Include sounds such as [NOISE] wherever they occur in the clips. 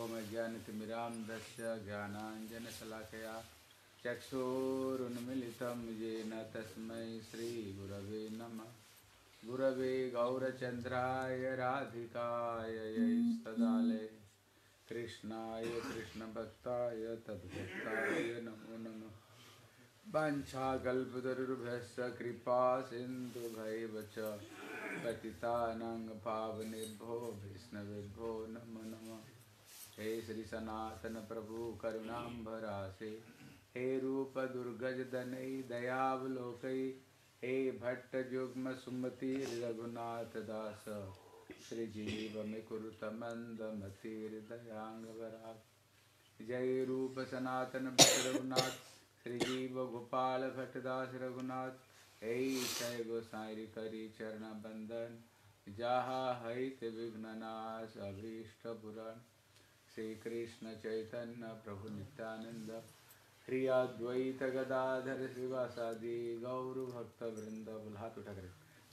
ओम ज्ञानतिमिरान्धस्य ज्ञानाञ्जनशलाकया चक्षुरुन्मिलितं येन तस्मै श्रीगुरवे नमः। गुरवे गौरचन्द्राय राधिकाय यैस्तदालय कृष्णाय कृष्णभक्ताय तद्भक्ताय नमो नमः। वाञ्छाकल्पतरुभ्यश्च कृपा सिन्धुभैव च पतितानां पावनेभ्यो वैष्णवेभ्यो नमो नमः। हे श्री सनातन प्रभु करुणाम्बरासे हे रूप दुर्गज दनै दयावलोकै हे भट्ट जुग्म सुमति, रघुनाथ दास। श्री जीव में कुरुत मंद मतिर्दयांगवराग जय रूप सनातन भट्ट रघुनाथ। श्री जीव गोपाल भट्टदास रघुनाथ। हे जय गोसाई करी चरण बंदन जहा हित विघ्ननाश अभीष्ट पुराण। श्री कृष्ण चैतन्य प्रभु नित्यानंद श्री अद्वैत गदाधर शिवासादि गौर भक्त वृंद हाथ उठा कर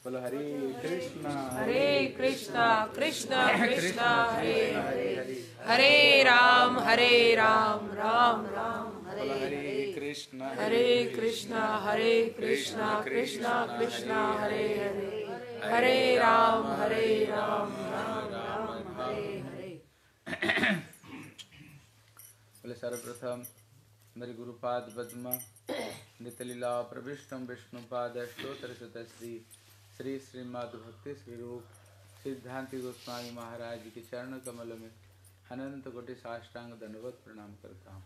बोलो हरे कृष्णा हरे कृष्णा कृष्णा कृष्णा हरे हरे हरे राम हरे राम राम राम हरे कृष्णा हरे कृष्णा हरे कृष्णा कृष्णा कृष्णा हरे हरे हरे राम हरे राम हरे हरे बोले सर्वप्रथम मेरे गुरुपाद पद्म, नितलीला प्रविष्टम विष्णुपाद अष्टोत्तर शत श्री श्री श्रीमद भक्ति श्री रूप सिद्धांति गोस्वामी महाराज जी के चरण कमल में अनंत कोटि साष्टांग दंडवत प्रणाम करता हूँ।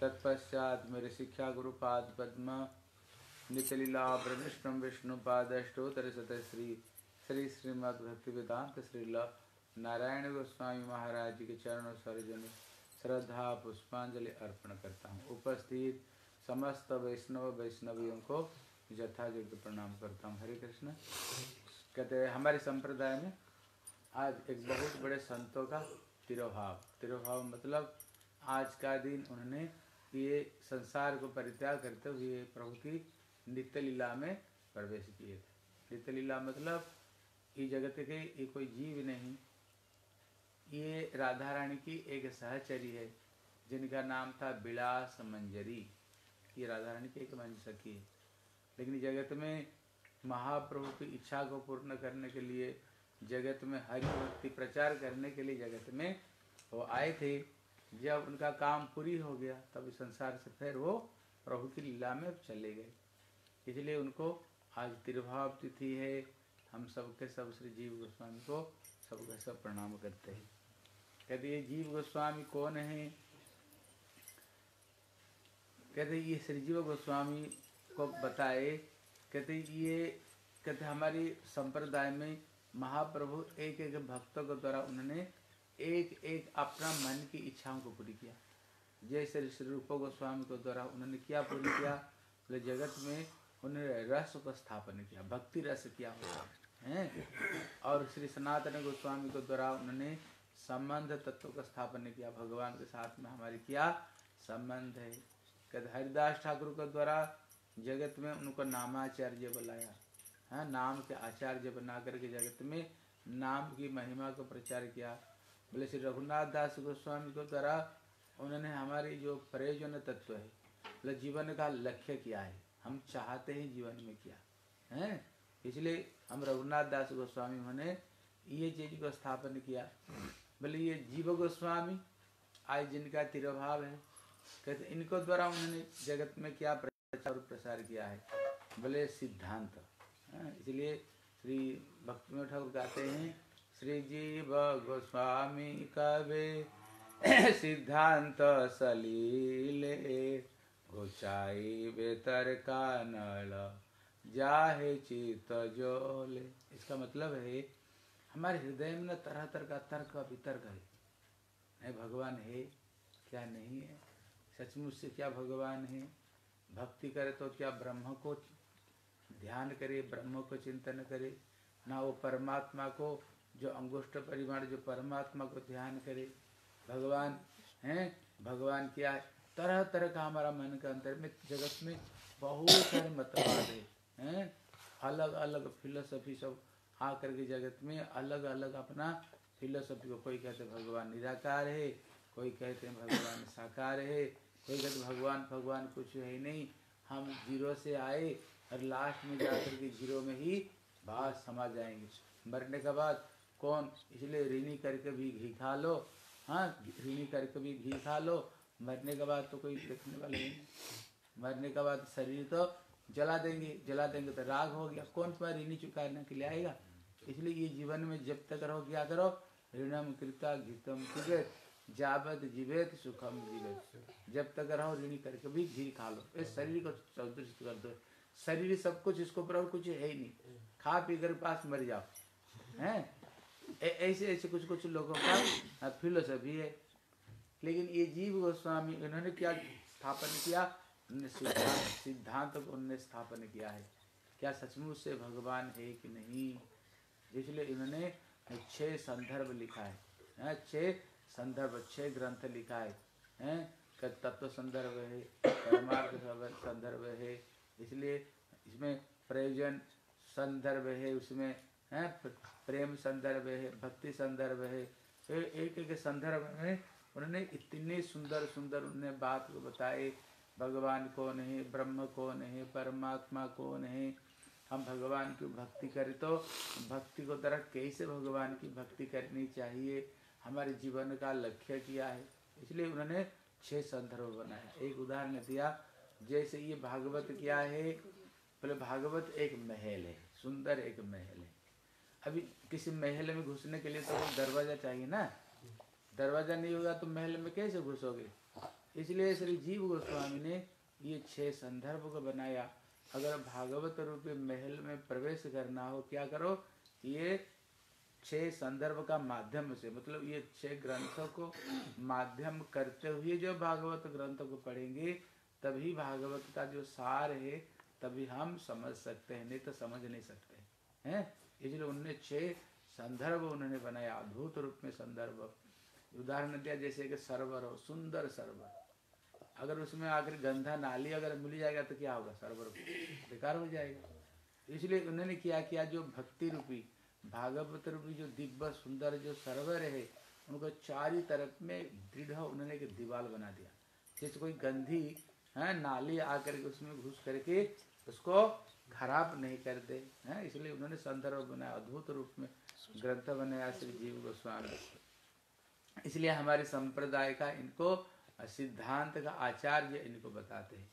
तत्पश्चात मेरे शिक्षा गुरुपाद पद्म, नितलीला प्रविष्टम विष्णुपाद अष्टोत्तर शत श्री श्री श्रीमद भक्ति वेदांत श्रीला नारायण गोस्वामी महाराज जी के चरणों सर्जन श्रद्धा, पुष्पांजलि अर्पण करता हूँ। उपस्थित समस्त वैष्णव वैष्णवियों को यथायुक्त प्रणाम करता हूँ। हरे कृष्ण। कहते हैं, हमारे संप्रदाय में आज एक बहुत बड़े संतों का तिरोभाव। तिरोभाव मतलब आज का दिन उन्होंने ये संसार को परित्याग करते हुए प्रभु की नित्य लीला में प्रवेश किए नित्य लीला मतलब ये जगत के ये कोई जीव नहीं ये राधा रानी की एक सहचरी है, जिनका नाम था बिलास मंजरी। ये राधा रानी की एक मंज सखी है। लेकिन जगत में महाप्रभु की इच्छा को पूर्ण करने के लिए, जगत में हरि भक्ति प्रचार करने के लिए जगत में वो आए थे। जब उनका काम पूरी हो गया, तब इस संसार से फिर वो प्रभु की लीला में चले गए। इसलिए उनको आज तिरुभाव तिथि है। हम सबके सब श्री जीव गोस्वामी को सबके सब प्रणाम करते हैं। कहते ये जीव गोस्वामी कौन है? कहते ये श्री जीव गोस्वामी को बताए। कहते ये, कहते हमारी संप्रदाय में महाप्रभु एक एक भक्तों के द्वारा उन्होंने एक एक अपना मन की इच्छाओं को पूरी किया। जैसे श्री रूप गोस्वामी को द्वारा उन्होंने क्या पूरी किया, बोले, जगत में उन्होंने रस को स्थापन किया, भक्ति रस किया हुआ है? और श्री सनातन गोस्वामी को द्वारा उन्होंने संबंध तत्व का स्थापन किया, भगवान के साथ में हमारी क्या संबंध है? कहते, हरिदास ठाकुर के द्वारा जगत में उनको नामाचार्य बुलाया। है, नाम के आचार्य बना करके जगत में नाम की महिमा को प्रचार किया। बोले, श्री रघुनाथ दास गोस्वामी को द्वारा उन्होंने हमारी जो प्रयोजन तत्व है, बोले, जीवन का लक्ष्य क्या है? हम चाहते हैं जीवन में क्या? है? इसलिए हम रघुनाथ दास गोस्वामी उन्होंने ये चीज़ को स्थापन किया। बोले, ये जीव गोस्वामी, आज जिनका तिरोभाव है। कहते, इनको द्वारा उन्होंने जगत में क्या प्रचार प्रसार किया है? बोले, सिद्धांत। इसलिए श्री भक्ति ठाकुर कहते हैं, श्री जीव गोस्वामी कवे, [CLEARS THROAT] सिद्धांत सलीले घुचाई बेतर का नल जाहे चित जोले। इसका मतलब है हमारे हृदय में न तरह तरह का तर्क वितर्क है। नहीं भगवान है, क्या नहीं है? सचमुच से क्या भगवान है? भक्ति करे तो क्या ब्रह्म को ध्यान करे, ब्रह्म को चिंतन करे? ना वो परमात्मा को जो अंगुष्ठ परिमाण, जो परमात्मा को ध्यान करे। भगवान, हैं? भगवान क्या है? तरह तरह का हमारा मन के अंदर में जगत में बहुत सारे मतवाद है, हैं? अलग अलग फिलोसफी सब आकर के जगत में अलग अलग अपना फिलोसफी को, कोई कहते भगवान निराकार है, कोई कहते हैं भगवान साकार है, कोई कहते भगवान भगवान कुछ है ही नहीं। हम ज़ीरो से आए और लास्ट में जाकर के ज़ीरो में ही बात समा जाएँगे। मरने के बाद कौन? इसलिए ऋणी करके भी घी खा लो। हाँ ऋणी करके भी घी खा लो। मरने के बाद तो कोई देखने वाला नहीं। मरने के बाद शरीर तो जला देंगे जला देंगे तो राग हो गया। कौन तुम्हारा ऋणी चुकाने के लिए आएगा? इसलिए ये जीवन में जब तक रहो क्या करो ऋणम कृता घितम पिबेत जावत जीवेत सुखम जीवेत। जब तक रहो, ऋणी करके भी घी खा लो। इस शरीर को सदृश कर दो। शरीर सब कुछ, इसको ऊपर कुछ है ही नहीं। खा पी कर पास मर जाओ। हैं? ऐसे ऐसे कुछ कुछ लोगों का फिलोसफी है। लेकिन ये जीव गोस्वामी, इन्होंने क्या स्थापन किया? सिद्धांत को उन्होंने स्थापन किया है। क्या सचमुच से भगवान है कि नहीं? इसलिए इन्होंने छह संदर्भ लिखा है हैं, संदर्भ छह ग्रंथ लिखा है हैं तत्व संदर्भ है परमार्थ संदर्भ है इसलिए इसमें प्रयोजन संदर्भ है उसमें हैं प्रेम संदर्भ है भक्ति संदर्भ है ए- एक एक संदर्भ में उन्होंने इतने सुंदर सुंदर उन्होंने बात को बताए भगवान कौन है ब्रह्म कौन है परमात्मा कौन है हम भगवान की भक्ति करें तो भक्ति को तरह कैसे भगवान की भक्ति करनी चाहिए? हमारे जीवन का लक्ष्य क्या है? इसलिए उन्होंने छह संदर्भ बनाया एक उदाहरण दिया, जैसे ये भागवत क्या है? बोले, भागवत एक महल है, सुंदर एक महल है। अभी किसी महल में घुसने के लिए तो दरवाज़ा चाहिए ना? दरवाज़ा नहीं होगा तो महल में कैसे घुसोगे? इसलिए श्री जीव गोस्वामी ने ये छह संदर्भ को बनाया। अगर भागवत रूपी महल में प्रवेश करना हो, क्या करो? ये छह संदर्भ का माध्यम से मतलब ये छह ग्रंथों को माध्यम करते हुए जो भागवत ग्रंथों को पढ़ेंगे, तभी भागवत का जो सार है, तभी हम समझ सकते हैं, नहीं तो समझ नहीं सकते। हैं? इसलिए उनने छह संदर्भ उन्होंने बनाया अद्भुत रूप में संदर्भ। उदाहरण दिया, जैसे कि सरवर हो, सुंदर सरवर। अगर उसमें आकर गंधा नाली अगर मिल जाएगा तो क्या होगा? सरवर बेकार हो जाएगा। इसलिए उन्होंने क्या किया? जो भक्ति रूपी, भागवत रूपी जो दिव्य, सुंदर जो सरोवर है, उनको चारी तरफ़ में दृढ़ उन्होंने एक दीवार बना दिया। जैसे कोई गंधी, है, नाली आकर के उसमें घुस करके उसको खराब नहीं कर दे, है, इसलिए उन्होंने संदर्भ बनाया, अद्भुत रूप में ग्रंथ बनाया श्री जीव गोस्वामी। इसलिए हमारे संप्रदाय का इनको सिद्धांत का आचार्य इनको बताते हैं।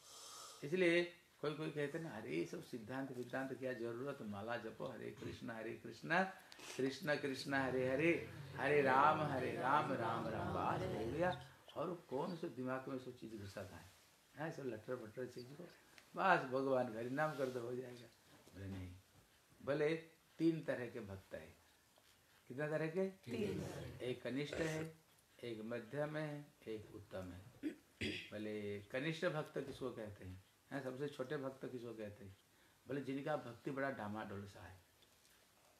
इसलिए कोई कोई कहते ना अरे सब सिद्धांत विद्धांत क्या ज़रूरत? माला जपो हरे कृष्ण हरे कृष्ण कृष्ण कृष्ण हरे हरे हरे राम हरे राम राम राम बात हो गया। और कौन से दिमाग में सब चीज़ घुसा था? है सब लटर पटर चीज़ को। बस भगवान हरि नाम कर दो हो जाएगा। बोले नहीं। बोले तीन तरह के भक्त है। कितना तरह के? तीन एक कनिष्ठ है एक मध्यम है, एक उत्तम है। भले कनिष्ठ भक्त किसको कहते हैं? हैं, सबसे छोटे भक्त किसको कहते हैं? बोले जिनका भक्ति बड़ा डामाडोल सा है।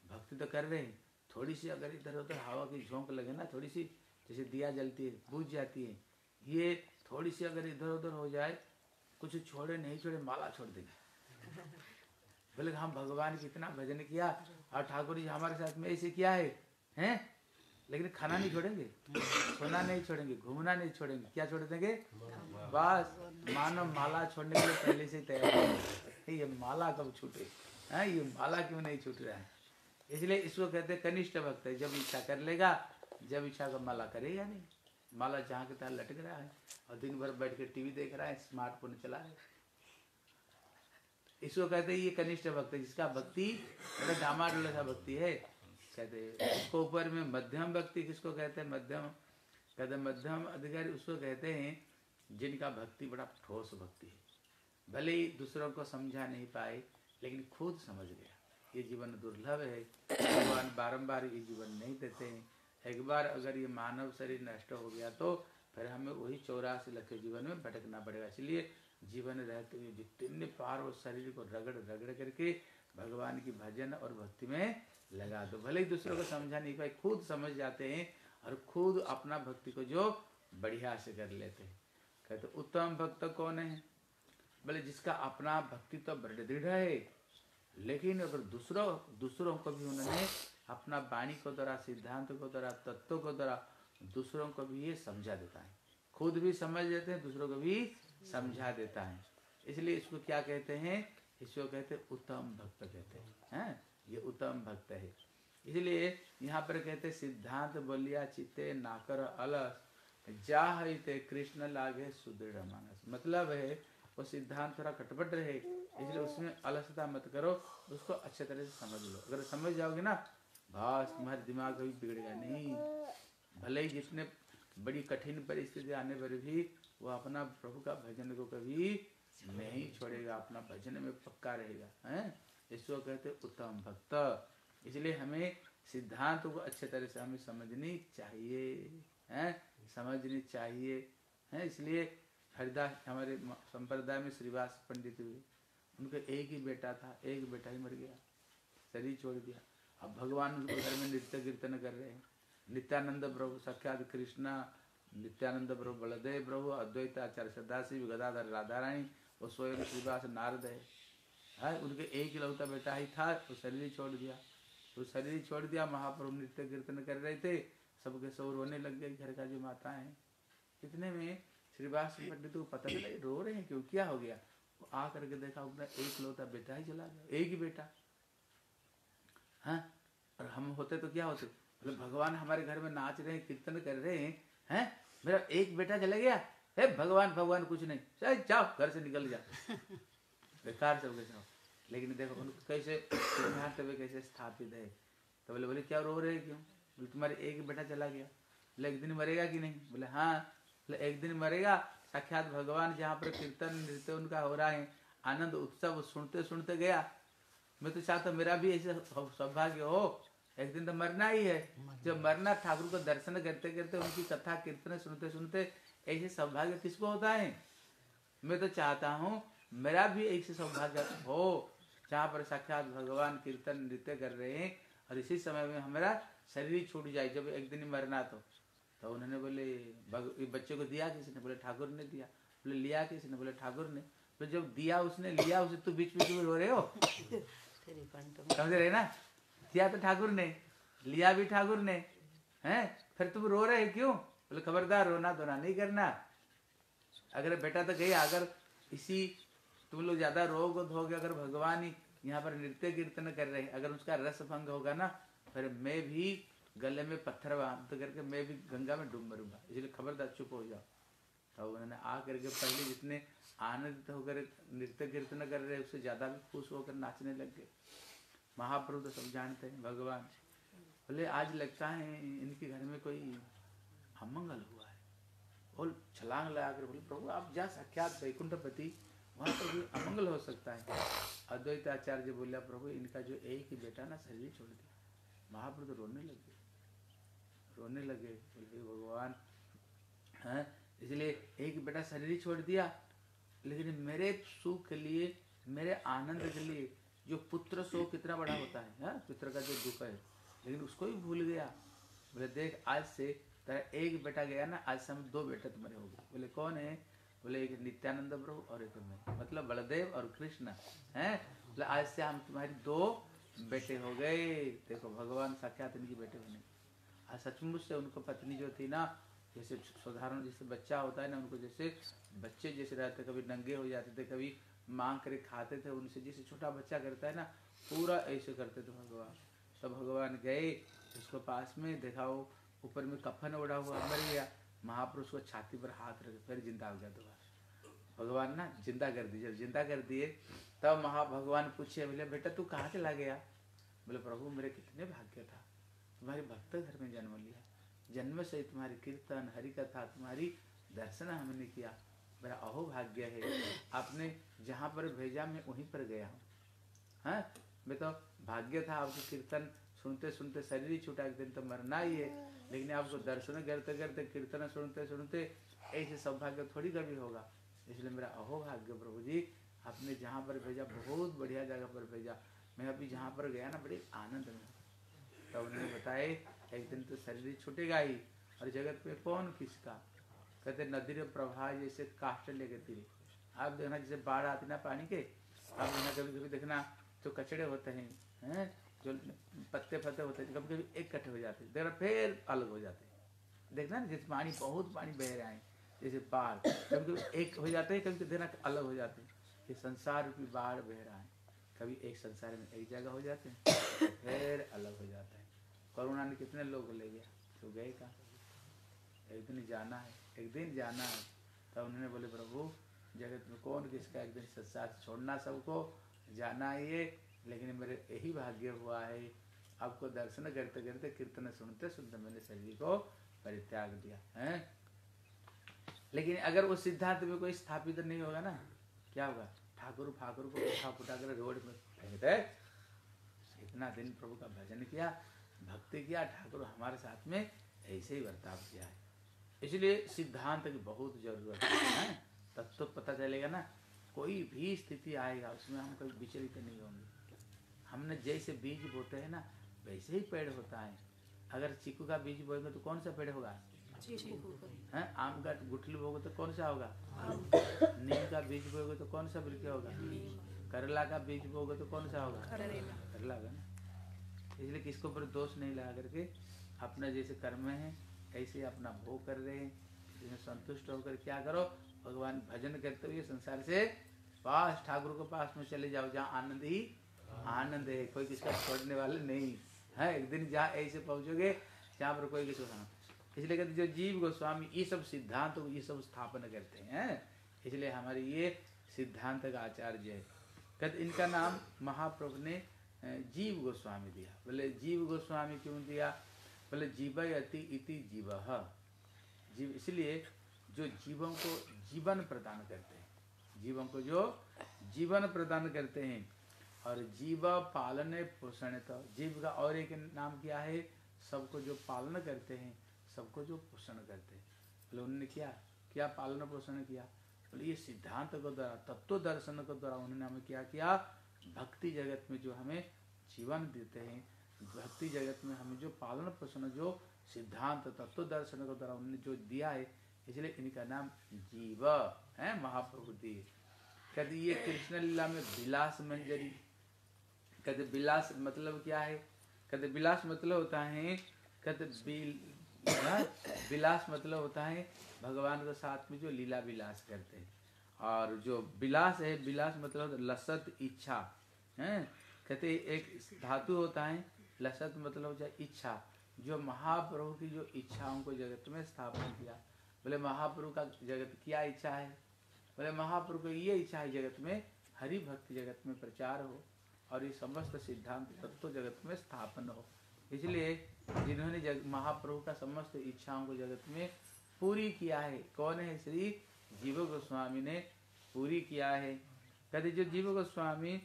भक्ति तो कर रहे हैं। थोड़ी सी अगर इधर उधर हवा की झोंक लगे ना, थोड़ी सी, जैसे दिया जलती है, बुझ जाती है, ये थोड़ी सी अगर इधर उधर हो जाए, कुछ छोड़े, नहीं छोड़े, माला छोड़ देंगे। [LAUGHS] बोले हम भगवान की इतना भजन किया, और ठाकुर जी हमारे साथ में ऐसे किया है, हैं? लेकिन खाना नहीं छोड़ेंगे? सोना नहीं छोड़ेंगे, घूमना नहीं छोड़ेंगे। क्या छोड़ देंगे? बस, मानव माला छोड़ने के लिए पहले से तैयार है। ये माला कब छूटे? हैं, ये माला क्यों नहीं छूट रहा है? इसलिए इसको कहते हैं कनिष्ठ भक्त है जब इच्छा कर लेगा, जब इच्छा का माला करेगा नहीं? माला जहाँ के तहाँ लटक रहा है और दिन भर बैठ के टीवी देख रहा है, स्मार्टफ़ोन चला रहा है। इसको कहते हैं ये कनिष्ठ भक्त है जिसका भक्ति मतलब डामाडोल सा भक्ति है। कहते उसको ऊपर में मध्यम भक्ति किसको कहते हैं? मध्यम, कहते मध्यम अधिकारी उसको कहते हैं, जिनका भक्ति बड़ा ठोस भक्ति है। भले ही दूसरों को समझा नहीं पाए, लेकिन खुद समझ गया। ये जीवन दुर्लभ है। भगवान बारंबार ये जीवन नहीं देते हैं। एक बार अगर ये मानव शरीर नष्ट हो गया तो फिर हमें वही चौरासी लक्ष जीवन में भटकना पड़ेगा। इसलिए जीवन रहते हुए जितने पार वो शरीर को रगड़ रगड़ करके भगवान की भजन और भक्ति में लगा दो। भले ही दूसरों को समझा नहीं पाए खुद समझ जाते हैं और खुद अपना भक्ति को जो बढ़िया से कर लेते हैं। कहते उत्तम भक्त कौन है? बोले, जिसका अपना भक्ति तो बड़े दृढ़ है, लेकिन अगर दूसरों दूसरों को भी उन्होंने अपना वाणी को द्वारा, सिद्धांत को द्वारा, तत्व को द्वारा दूसरों को भी ये समझा देता है। खुद भी समझ देते हैं, दूसरों को भी समझा देता है। इसलिए इसको क्या कहते हैं? इसको कहते उत्तम भक्त कहते हैं। हैं। ये उत्तम भक्त है। इसलिए यहाँ पर कहते सिद्धांत बलिया चित्ते नाकर अलस जाहिते कृष्ण लागे सुदृढ़ मानस। मतलब है वो सिद्धांत थोड़ा खटपट रहे इसलिए उसमें अलसता मत करो उसको अच्छे तरह से समझ लो। अगर समझ जाओगे ना बस तुम्हारा दिमाग कभी बिगड़ेगा नहीं। भले ही जितने बड़ी कठिन परिस्थिति आने पर भी वो अपना प्रभु का भजन को कभी नहीं छोड़ेगा, अपना भजन में पक्का रहेगा, हैं? इसको कहते, उत्तम भक्त, इसलिए हमें सिद्धांत को अच्छे तरह से हमें समझनी चाहिए, हैं? समझनी चाहिए, हैं? इसलिए हरिदास, हमारे संप्रदाय में श्रीवास पंडित हुए। उनका एक ही बेटा था, एक बेटा ही मर गया, शरीर छोड़ दिया। अब भगवान उनके घर में नृत्य कीर्तन कर रहे हैं। नित्यानंद प्रभु, साक्षात कृष्णा, नित्यानंद प्रभु, बलदेव प्रभु अद्वैत आचार्य सदाशिव, गदाधर राधा रानी और स्वयं श्रीवास नारद है है, उनके एक लौता बेटा ही था तो शरीर छोड़ दिया। तो शरीर छोड़ दिया, महाप्रभु नृत्य कीर्तन कर रहे थे, सबके सब रोने लग गए, घर का जो माता है इतने में श्रीवास पंडित को पता चला रो रहे हैं क्यों? क्या हो गया? वो आ करके देखा, अपना एक लौता बेटा ही चला गया, एक ही बेटा। हाँ और हम होते तो क्या होते? मतलब भगवान हमारे घर में नाच रहे हैं, कीर्तन कर रहे हैं हैं? मेरा एक बेटा चला गया हे भगवान भगवान कुछ नहीं। चाहे जाओ घर से निकल जा। [LAUGHS] बेकार सब। कैसे लेकिन देखो उनको कैसे सिद्धांत में कैसे स्थापित है? तो बोले बोले क्या रो रहे क्यों? बोले तुम्हारे एक बेटा चला गया। बोले एक दिन मरेगा कि नहीं? बोले हाँ। बोले एक दिन मरेगा। साक्षात भगवान जहाँ पर कीर्तन नृत्य उनका हो रहा है आनंद उत्सव सुनते सुनते गया। मैं तो चाहता मेरा भी ऐसे सौभाग्य हो। एक दिन तो मरना ही है। जब मरना ठाकुर को दर्शन करते करते उनकी कथा कीर्तन सुनते सुनते ऐसे सौभाग्य किसको होता है? मैं तो चाहता हूँ मेरा भी ऐसे सौभाग्य हो जहाँ पर साक्षात भगवान कीर्तन नृत्य कर रहे हैं और इसी समय में हमारा शरीर छूट जाए जब एक दिन मरना तो। तो उन्होंने बोले बच्चे को दिया किसी ने? बोले ठाकुर ने दिया। बोले लिया किसी ने? बोले ठाकुर ने। तो जब दिया उसने लिया उसे तू बीच बीच में रो रहे हो? समझ रहे ना? दिया तो ठाकुर ने लिया भी ठाकुर ने हैं? फिर तुम रो रहे क्यों? बोले, खबरदार रोना धोना नहीं करना। अगर बेटा तो गई, अगर इसी, तुम लोग ज़्यादा रोग धोगे अगर भगवान ही यहाँ पर नृत्य कीर्तन कर रहे अगर उसका रस भंग होगा ना, फिर मैं भी गले में पत्थर बाँध करके मैं भी गंगा में डूब मरूँगा। इसलिए खबरदार चुप हो जाओ। तो उन्होंने आ करके पहले जितने आनंदित होकर नृत्य कीर्तन कर रहे, उससे ज़्यादा भी खुश होकर नाचने लग गए। महाप्रभु तो सब जानते हैं, भगवान बोले, आज लगता है इनके घर में कोई अमंगल हुआ है। और छलांग लगा कर बोले प्रभु आप जा साक्षात वैकुंठपति वहाँ पर भी अमंगल हो सकता है। अद्वैत आचार्य बोला प्रभु इनका जो एक ही बेटा ना शरीर छोड़ दिया। महाप्रभु तो रोने लगे। रोने लगे बोले भगवान है इसलिए एक बेटा शरीर छोड़ दिया लेकिन मेरे सुख के लिए मेरे आनंद के लिए जो पुत्र शोक कितना बड़ा होता है, है? पुत्र का जो दुख है लेकिन उसको भी भूल गया। बोले देख आज से तेरा एक बेटा गया ना, आज से हम दो बेटे तुम्हारे हो गए बोले, कौन है? बोले, एक नित्यानंद प्रभु और एक मैं मतलब बलदेव और कृष्ण, है? बोले, आज से हम तुम्हारी दो बेटे हो गए। देखो, भगवान साक्षात इनकी बेटे बने आज सचमुच से उनको पत्नी जो थी ना, जैसे साधारण जैसे बच्चा होता है ना, उनको जैसे बच्चे जैसे रहते कभी नंगे हो जाते थे, कभी मांग कर खाते थे, उनसे जैसे छोटा बच्चा करता है ना, पूरा ऐसे करते थे भगवान। तो भगवान गए, उसको पास में देखा वो ऊपर में कफन ओढ़ा हुआ, मर गया। महापुरुष को छाती पर हाथ रखे, फिर ज़िंदा हो गया दोबारा। भगवान ना ज़िंदा कर दिए। जब ज़िंदा कर दिए, तब महा भगवान पूछे, बोले, बेटा, तू कहाँ चला गया? बोले, प्रभु, मेरे कितने भाग्य था। तुम्हारे भक्त घर में जन्म लिया। जन्म से तुम्हारी कीर्तन हरि कथा तुम्हारी दर्शन हमने किया। मेरा अहो भाग्य है। आपने जहाँ पर भेजा, मैं वहीं पर गया हूँ। हाँ? मैं तो भाग्य था आपको कीर्तन सुनते सुनते शरीर ही छूटा एक दिन तो मरना ही है। लेकिन आपको दर्शन करते करते कीर्तन सुनते सुनते ऐसे सौभाग्य थोड़ी कभी होगा। इसलिए मेरा अहो भाग्य प्रभु जी आपने जहाँ पर भेजा बहुत बढ़िया जगह पर भेजा। मैं अभी जहाँ पर गया ना बड़े आनंद में तो उन्होंने बताए एक दिन तो शरीर छूटेगा ही और जगत में कौन किसका कहते नदी प्रवाह जैसे काष्ट लेके तीरे आप देखना जैसे बाढ़ आती ना पानी के आप देखना कभी कभी देखना तो कचड़े होते हैं हैं? जो पत्ते फत्ते होते कभी कभी एक कट्ठे हो जाते देखना फिर अलग हो जाते हैं। देखना ना, जैसे पानी, बहुत पानी बह रहा है, जैसे बाढ़ कभी कभी एक हो जाते हैं कभी देना अलग हो जाते हैं। ये संसार रूपी बाढ़ बह रहा है। कभी एक संसार में एक जगह हो जाते हैं फिर अलग हो जाता है। कोरोना ने कितने लोग ले गया तो गए कहाँ? एक दिन जाना है, एक दिन जाना है, तब उन्होंने बोले, प्रभु जगत में कौन किसका? एक दिन संसार छोड़ना सबको, जाना ये लेकिन मेरे यही भाग्य हुआ है, आपको दर्शन करते करते कीर्तन सुनते सुनते मैंने शरीर को परित्याग दिया, है? लेकिन अगर वो सिद्धांत में कोई स्थापित नहीं होगा ना, क्या होगा? ठाकुर, फाकुर को उठा फुटा कर रोड में फेंक दे। इतना दिन प्रभु का भजन किया, भक्ति किया, ठाकुर हमारे साथ में ऐसे ही बर्ताव किया है। इसलिए सिद्धांत की बहुत ज़रूरत है? तब तो पता चलेगा ना, कोई भी स्थिति आएगा, उसमें हम कभी विचलित नहीं होंगे। हमने जैसे बीज बोते हैं ना वैसे ही पेड़ होता है। अगर चीकू का बीज बोएँगे तो कौन सा पेड़ होगा? है? आम का गुठली बोगे तो कौन सा होगा? नीम का बीज बोगे तो कौन सा वृक्ष होगा? करेला का बीज बोगे तो कौन सा होगा? करेला। होगा ना। इसलिए किसको ऊपर दोष नहीं लगा करके अपना जैसे कर्म है ऐसे अपना भोग कर रहे हैं। इसमें संतुष्ट होकर क्या करो? भगवान भजन करते हुए संसार से पास ठाकुर के पास में चले जाओ जहाँ आनंद ही आनंद है, कोई किसका छोड़ने वाले नहीं है। एक दिन जहाँ ऐसे पहुंचोगे, जहाँ पर कोई किसी इसलिए कहते जो जीव गोस्वामी, ये सब सिद्धांत, ये सब स्थापन करते हैं। इसलिए हमारे ये सिद्धांत का आचार्य है। कहते, इनका नाम महाप्रभु ने जीव गोस्वामी दिया। बोले, जीव गोस्वामी क्यों दिया? बोले जीव अति इति जीव। जीव, इसलिए जो जीवों को जीवन प्रदान करते हैं, जीवों को जो जीवन प्रदान करते हैं और जीव पालन पोषण तो जीव का और एक नाम क्या है? सबको जो पालन करते हैं, सबको जो पोषण करते हैं। बोले, उन्होंने क्या? क्या पालन पोषण किया? बोले, ये सिद्धांत को द्वारा, तत्व दर्शन को द्वारा उन्होंने हमें क्या किया? भक्ति जगत में जो हमें जीवन देते हैं, भक्ति जगत में हमें जो पालन पोषण, जो सिद्धांत, तत्व दर्शन को द्वारा उन्होंने जो दिया है, इसलिए इनका नाम जीव है, महाप्रभु दी कहते ये कृष्ण लीला में विलास मंजरी कहते विलास मतलब क्या है? कहते विलास मतलब होता है कहते विलास मतलब होता है भगवान के साथ में जो लीला विलास करते हैं। और जो विलास है विलास मतलब लसत इच्छा, है? कहते एक धातु होता है, लसत मतलब है इच्छा। जो महाप्रभु की जो इच्छाओं को जगत में स्थापन किया। बोले, महाप्रभु का जगत क्या इच्छा है? बोले, महाप्रभु को ये इच्छा है जगत में हरि भक्ति जगत में प्रचार हो। और ये समस्त सिद्धांत तत्व जगत में स्थापन हो। इसलिए जिन्होंने महाप्रभु का समस्त इच्छाओं को जगत में पूरी किया है, कौन है श्री जीव गोस्वामी ने पूरी किया है? कहते जो जीव गोस्वामी,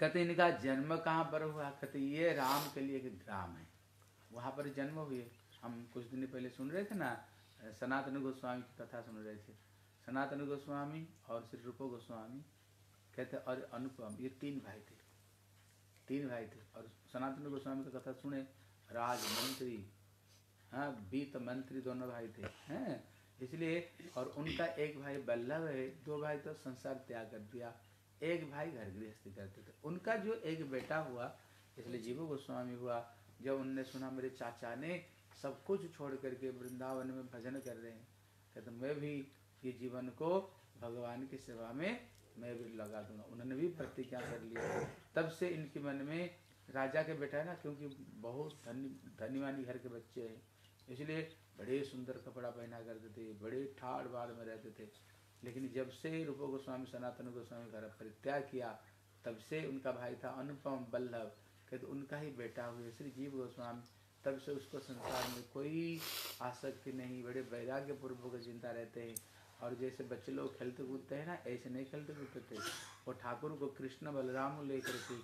कहते इनका जन्म कहाँ पर हुआ? कहते ये राम के लिए एक ग्राम है। वहाँ पर जन्म हुए। हम कुछ दिन पहले सुन रहे थे ना, सनातन गोस्वामी की कथा सुन रहे थे। सनातन गोस्वामी और श्री रूप गोस्वामी कहते और अनुपम, ये तीन भाई थे। तीन भाई थे। और सनातन गोस्वामी की कथा सुने राजमंत्री हाँ वित्त मंत्री दोनों भाई थे, हैं। इसलिए, और उनका एक भाई बल्लभ है, दो भाई तो संसार त्याग कर दिया, एक भाई घर गृहस्थी करते थे। उनका जो एक बेटा हुआ, इसलिए जीवो गोस्वामी हुआ, जब उनने सुना, मेरे चाचा ने सब कुछ छोड़ करके वृंदावन में भजन कर रहे हैं, कहते मैं भी ये जीवन को भगवान की सेवा में मैं भी लगा दूँगा। उन्होंने भी प्रतिज्ञा कर लिया तब से इनके मन में राजा के बेटा है ना, क्योंकि बहुत धनी, धनीवानी घर के बच्चे हैं। इसलिए बड़े सुंदर कपड़ा पहना करते थे, बड़े ठाड़ बाड़ में रहते थे। लेकिन जब से रूप गोस्वामी, सनातन गोस्वामी घर परित्याग किया, तब से उनका भाई था अनुपम बल्लभ। कहते उनका ही बेटा हुए। श्री जीव गोस्वामी, तब से उसको संसार में कोई आसक्ति नहीं, बड़े वैराग्य पूर्वक चिंता रहते हैं। और जैसे बच्चे लोग खेलते कूदते हैं ना, ऐसे नहीं खेलते कूदते थे। वो ठाकुर को कृष्ण बलराम लेकर के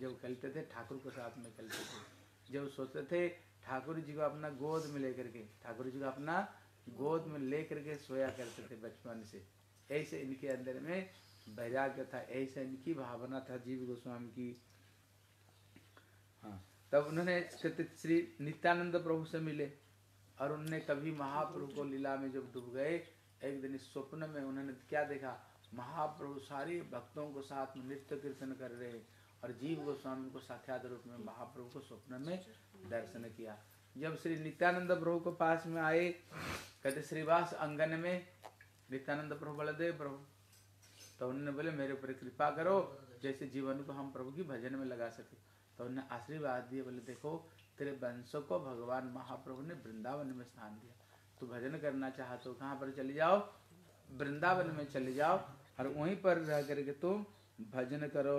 जब खेलते थे, ठाकुर के साथ में खेलते थे। जब सोचते थे, ठाकुर जी को अपना गोद में लेकर के, ठाकुर जी को अपना गोद में लेकर के सोया करते थे बचपन से। ऐसे इनके अंदर में वैराग्य था, ऐसे इनकी भावना था जीव गोस्वामी की। हाँ तब उन्होंने श्री नित्यानंद प्रभु से मिले और उन्होंने कभी महाप्रभु को लीला में जब डूब गए एक दिन इस स्वप्न में उन्होंने क्या देखा? महाप्रभु सारे भक्तों को साथ में नृत्य कीर्तन कर रहे और जीव गोस्वामी को साक्षात रूप में महाप्रभु को स्वप्न में दर्शन किया। जब श्री नित्यानंद प्रभु को पास में आए, कहते, श्रीवास, अंगन में नित्यानंद प्रभु बलदेव प्रभु। तो उन्होंने बोले, मेरे ऊपर कृपा करो, जैसे जीवन को हम प्रभु की भजन में लगा सके। तो उन्होंने आशीर्वाद दिए, बोले, देखो, तेरे वंशों को भगवान महाप्रभु ने वृंदावन में स्थान दिया। तू भजन करना चाह तो कहाँ पर चले जाओ? वृंदावन में चले जाओ। और वहीं पर रह करके तुम भजन करो।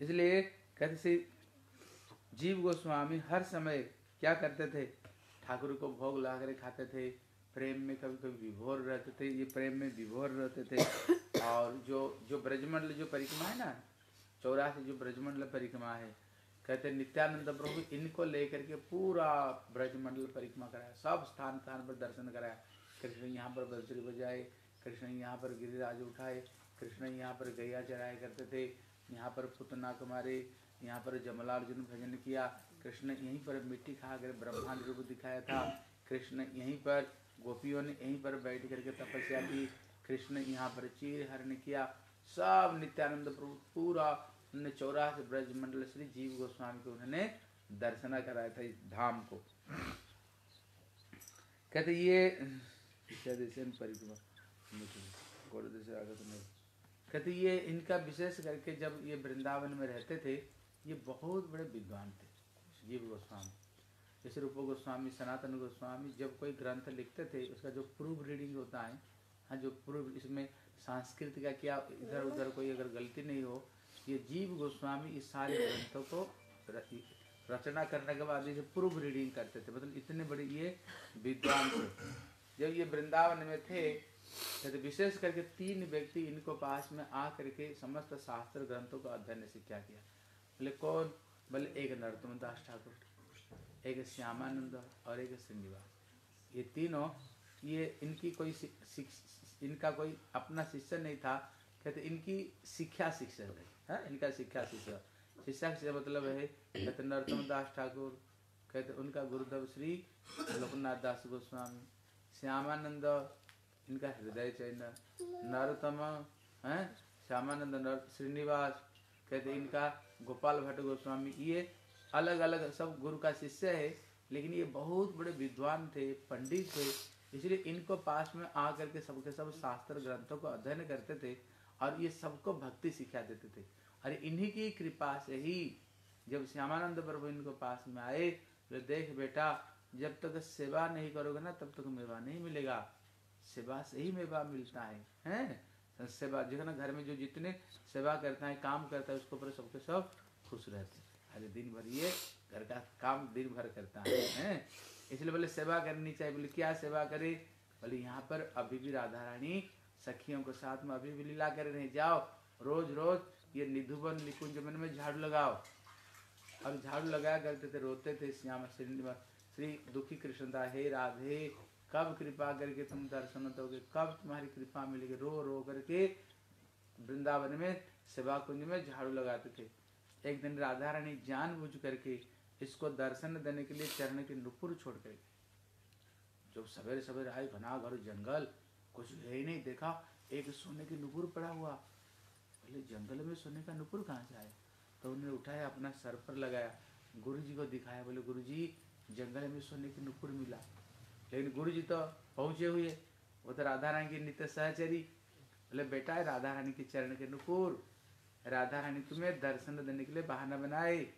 इसलिए कहते से जीव गोस्वामी हर समय क्या करते थे? ठाकुर को भोग ला कर खाते थे। प्रेम में कभी कभी विभोर रहते थे। ये प्रेम में विभोर रहते थे। और जो जो ब्रजमंडल जो परिक्रमा है ना, चौरासी जो ब्रजमंडल परिक्रमा है कहते नित्यानंद प्रभु इनको लेकर के पूरा ब्रजमंडल परिक्रमा कराया, सब स्थान स्थान पर दर्शन कराया। कृष्ण यहाँ पर बंसुरी बजाए, कृष्ण यहाँ पर गिरिराज उठाए, कृष्ण यहाँ पर गैया चराए करते थे, यहाँ पर पुतना कुमारे यहाँ पर जमलार्जुन भजन किया। कृष्ण यहीं पर मिट्टी खा कर ब्रह्मांड रूप दिखाया था। कृष्ण यहीं पर, गोपियों ने यहीं पर बैठ करके तपस्या की। कृष्ण यहाँ पर चीर हरण किया। सब नित्यानंद प्रभु पूरा उन्होंने चौरासी ब्रज मंडल श्री जीव गोस्वामी को उन्होंने दर्शना कराया था इस धाम को। कहते ये परिक्रमा? कहते ये, इनका विशेष करके जब ये वृंदावन में रहते थे, ये बहुत बड़े विद्वान थे, जीव गोस्वामी। जैसे रूप गोस्वामी, सनातन गोस्वामी, जब कोई ग्रंथ लिखते थे, उसका जो प्रूफ रीडिंग होता है हाँ जो प्रूफ इसमें संस्कृत का क्या इधर उधर कोई अगर गलती नहीं हो ये जीव गोस्वामी इस सारे ग्रंथों को रचना करने के बाद इसे पूर्व रीडिंग करते थे। मतलब इतने बड़े ये विद्वान थे। जब ये वृंदावन में थे तो विशेष करके तीन व्यक्ति इनको पास में आ करके समस्त शास्त्र ग्रंथों का अध्ययन शिक्षा किया बोले, कौन? बोले, एक नरोत्तम दास ठाकुर, एक श्यामानंद और एक श्रीनिवास। ये तीनों, ये इनकी कोई इनका कोई अपना शिष्य नहीं था। कहते, इनकी शिक्षा शिक्षा है हाँ? इनका शिक्षा शिक्षा शिक्षा से मतलब है, कहते नरोत्तम दास ठाकुर, कहते उनका गुरुदेव श्री लोकनाथ दास गोस्वामी, श्यामानंद, इनका हृदय चैन नरोत्तम, है? श्यामानंद नर, श्रीनिवास, कहते इनका गोपाल भट्ट गोस्वामी, ये अलग अलग सब गुरु का शिष्य है, लेकिन ये बहुत बड़े विद्वान थे, पंडित थे, इसलिए इनको पास में आ करके सबके सब शास्त्र ग्रंथों को अध्ययन करते थे। और ये सबको भक्ति सिखा देते थे। और इन्हीं की कृपा से ही जब श्यामानंद प्रभु इनको पास में आए तो देख बेटा, जब तक सेवा नहीं करोगे ना, तब तक मेवा नहीं मिलेगा। सेवा से ही मेवा मिलता है, हैं? सेवा जो है ना, घर में जो जितने सेवा करता है, काम करता है, उसके ऊपर सबके सब खुश रहते अरे, दिन भर ये घर का काम दिन भर करता है, हैं? इसलिए बोले, सेवा करनी चाहिए। बोले, क्या सेवा करे? बोले, यहाँ पर अभी भी राधा रानी सखियों को साथ में अभी भी लीला कर रहे जाओ, रोज रोज ये निधुबन निकुंज मन में झाड़ू लगाओ। अब झाड़ू लगाया करते थे, रोते थे, श्याम श्री दुखी कृष्णदा, हे राधे, कब कृपा करके तुम दर्शन दोगे? कब तुम्हारी कृपा मिलेगी? रो रो करके वृंदावन में, सेवा कुंज में झाड़ू लगाते थे। एक दिन राधा रानी जान बुझ करके इसको दर्शन देने के लिए चरण के नुपुर छोड़ कर जब सवेरे सवेरे आए घना घर जंगल कुछ है ही नहीं, देखा, एक सोने की नुपुर पड़ा हुआ। पहले जंगल में सोने का नुपुर कहाँ से आया? तो उन्होंने उठाया, अपना सर पर लगाया गुरु को दिखाया, बोले गुरु जंगल में सोने की नुपुर मिला। लेकिन गुरु तो पहुँचे हुए, वो तो राधा रानी की नित्य सहचरी। बोले, बेटा, राधा रानी के चरण के नुपुर, राधा रानी तुम्हें दर्शन देने के लिए बहाना बनाए।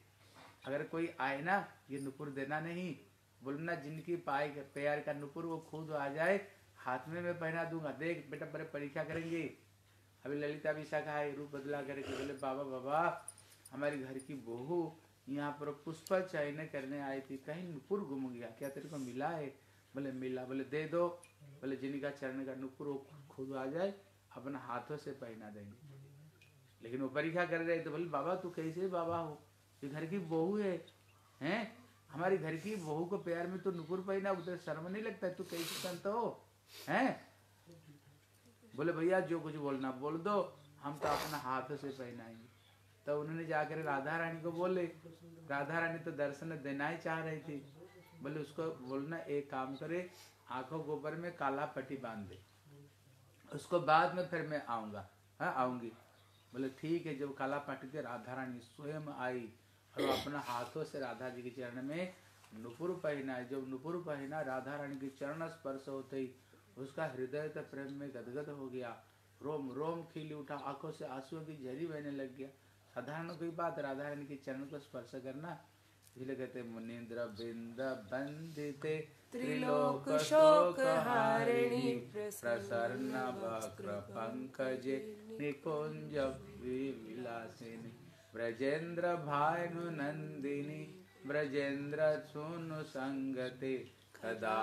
अगर कोई आए ना, ये नुपुर देना नहीं। बोलना जिनकी पाए, प्यार का नुपुर, वो खुद आ जाए। हाथ में मैं पहना दूँगा। देख, बेटा बड़े परीक्षा करेंगे। अभी ललिता विशाखा है रूप बदला करके बोले, बाबा बाबा हमारे घर की बहू यहाँ पर पुष्प चयन करने आई थी। कहीं नुपुर घूम गया। क्या तेरे को मिला है? बोले, मिला। बोले, दे दो। बोले, जिनका चरण का नुपुर वो खुद आ जाए, अपना हाथों से पहना देंगे। लेकिन वो परीक्षा कर रहे तो बोले, बाबा, तू कैसे बाबा हो? ये घर की बहू है, हैं? हमारी घर की बहू को प्यार में तो नुपुर पहना, उधर शर्म नहीं लगता? तू कैसे संत हो? हैं? बोले, भैया, जो कुछ बोलना बोल दो। हम तो अपना हाथों से पहनाएँगे। तो उन्होंने जाकर राधा रानी को बोले। राधा रानी तो दर्शन देना ही चाह रही थी। बोले, उसको बोलना, एक काम करे, आँखों गोबर में काला पट्टी बाँध दे। उसको बाद में फिर मैं आऊँगा। हाँ आऊँगी। बोले, ठीक है। जब काला पट्टी राधा रानी स्वयं आई और अपना हाथों से राधा जी के चरण में नुपुर पहना जब नुपुर पहना, राधा रानी के चरण स्पर्श होते ही उसका हृदय तो प्रेम में गदगद हो गया। रोम रोम खिली उठा, आँखों से आंसुओं की झरी बहने लग गया। साधारण कोई बात राधा रानी के चरण को स्पर्श करना। इसलिए कहते मुनिंद्र बिंद बंदिते, त्रिलोक शोक हारिणी, प्रसन्न वक्र पंकजे, निकुंज विलासिनी। ब्रजेंद्र भानु नंदिनी, ब्रजेंद्र सुनु संगते। कदा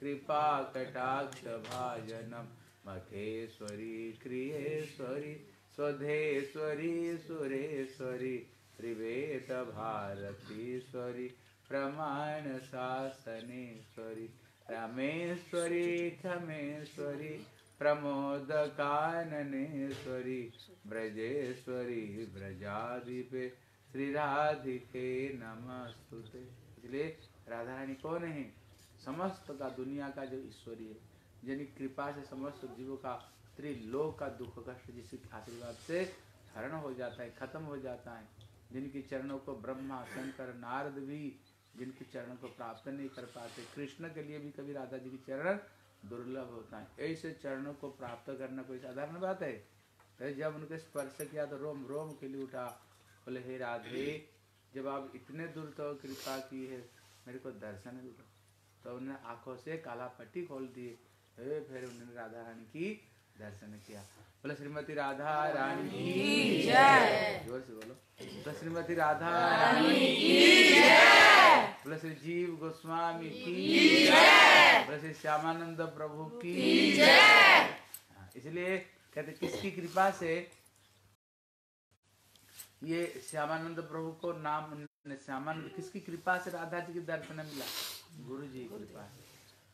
कृपा कटाक्ष भाजनम मखेश्वरी क्रियेश्वरी, स्वधेश्वरी, सुरेश्वरी त्रिवेद भारतीश्वरी प्रमाण शासनेश्वरी रमेश्वरी खमेश्वरी प्रमोद काननेश्वरी ब्रजेश्वरी ब्रजाधिपे श्री राधिके नमस्तुते इसलिए राधा रानी कौन है? समस्त का दुनिया का जो ईश्वरी है जिनकी कृपा से समस्त जीवों का, त्रिलोक का दुख कष्ट जिसके आशीर्वाद से हरण हो जाता है, खत्म हो जाता है। जिनकी चरणों को ब्रह्मा, शंकर, नारद भी जिनके चरणों को प्राप्त नहीं कर पाते, कृष्ण के लिए भी कभी राधा जी के चरण दुर्लभ होता है। ऐसे चरणों को प्राप्त करना कोई साधारण बात है? तो जब उनके स्पर्श किया तो रोम रोम के लिए उठा, बोले, हे राधे जब आप इतने दूर तो कृपा की है मेरे को दर्शन भी दो तो उन्होंने आँखों से काला पट्टी खोल दिए फिर उन्होंने राधा रानी की दर्शन किया। बोले श्रीमती राधा रानी की जय। ज़ोर से बोलो। बोले श्रीमती राधा रानी की बोले श्री जीव गोस्वामी की बोले श्री श्यामानंद प्रभु की हाँ, इसलिए कहते किसकी कृपा से ये श्यामानंद प्रभु को नाम श्यामानंद किसकी कृपा से राधा जी के दर्शन मिला? गुरु जी की कृपा से।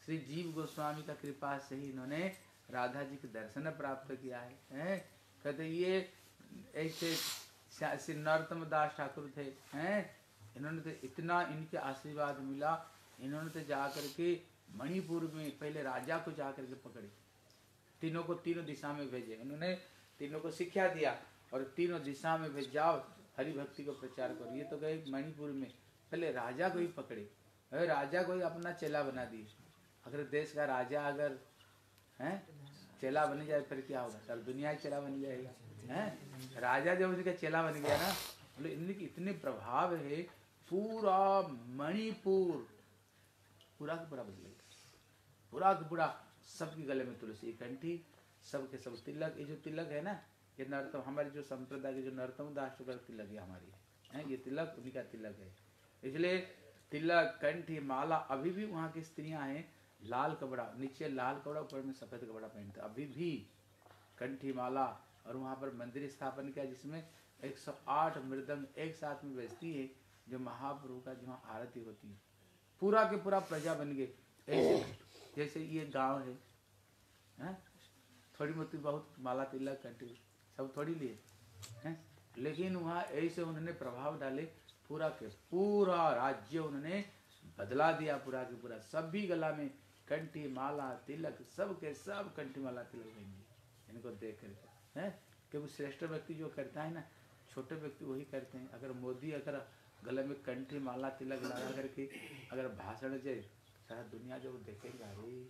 श्री जीव गोस्वामी का कृपा से ही इन्होंने राधा जी के दर्शन प्राप्त किया है हैं? कहते ये ऐसे श्री नरोत्तम दास ठाकुर थे हैं? इन्होंने तो इतना इनके आशीर्वाद मिला इन्होंने तो जा करके मणिपुर में पहले राजा को जा करके पकड़े। तीनों को तीनों दिशा में भेजे। उन्होंने तीनों को शिक्षा दिया। और तीनों दिशा में भेज जाओ, हरि भक्ति को प्रचार करो। ये तो गए मणिपुर में। पहले राजा को ही पकड़े। राजा को ही अपना चेला बना दिए अगर देश का राजा अगर, है, चेला बन जाए, फिर क्या होगा? सर दुनिया चेला बन जाएगा। हैं? राजा जब उनका चेला बन गया ना, बोले, इनके इतने प्रभाव है, पूरा मणिपुर, पूरा का पूरा बदल पूरा का पूरा सबके गले में तुलसी कंठी, सबके सब तिलक। ये जो तिलक है ना ये नरतम हमारे जो संप्रदाय के जो नरतम दास तिलक है हमारी है। ये तिलक, उन्हीं का तिलक है। इसलिए तिलक, कंठी, माला, अभी भी वहाँ की स्त्रियाँ हैं, लाल कपड़ा, नीचे लाल कपड़ा, ऊपर में सफ़ेद कपड़ा पहनते अभी भी कंठी, माला, और वहाँ पर मंदिर स्थापन किया, जिसमें 108 मृदंग एक साथ में बजती है, जो महाप्रभु का जहाँ आरती होती है। पूरा के पूरा प्रजा बन गए। ऐसे, जैसे ये गाँव है, हैं? थोड़ी मोटी बहुत माला तिलक, कंठी। सब थोड़ी लिए हैं? लेकिन वहाँ ऐसे उन्होंने प्रभाव डाले पूरा के पूरा राज्य उन्होंने बदला दिया पूरा के पूरा। सभी गला में कंठी, माला, तिलक, सब के सब कंठी, माला, तिलक पहनिए इनको देख करके, हैं? क्योंकि श्रेष्ठ व्यक्ति जो करता है ना, छोटे व्यक्ति वही करते हैं। अगर मोदी अगर गले में कंठी, माला, तिलक लगा करके अगर भाषण दे, सारा दुनिया जब देखेगा, अरे,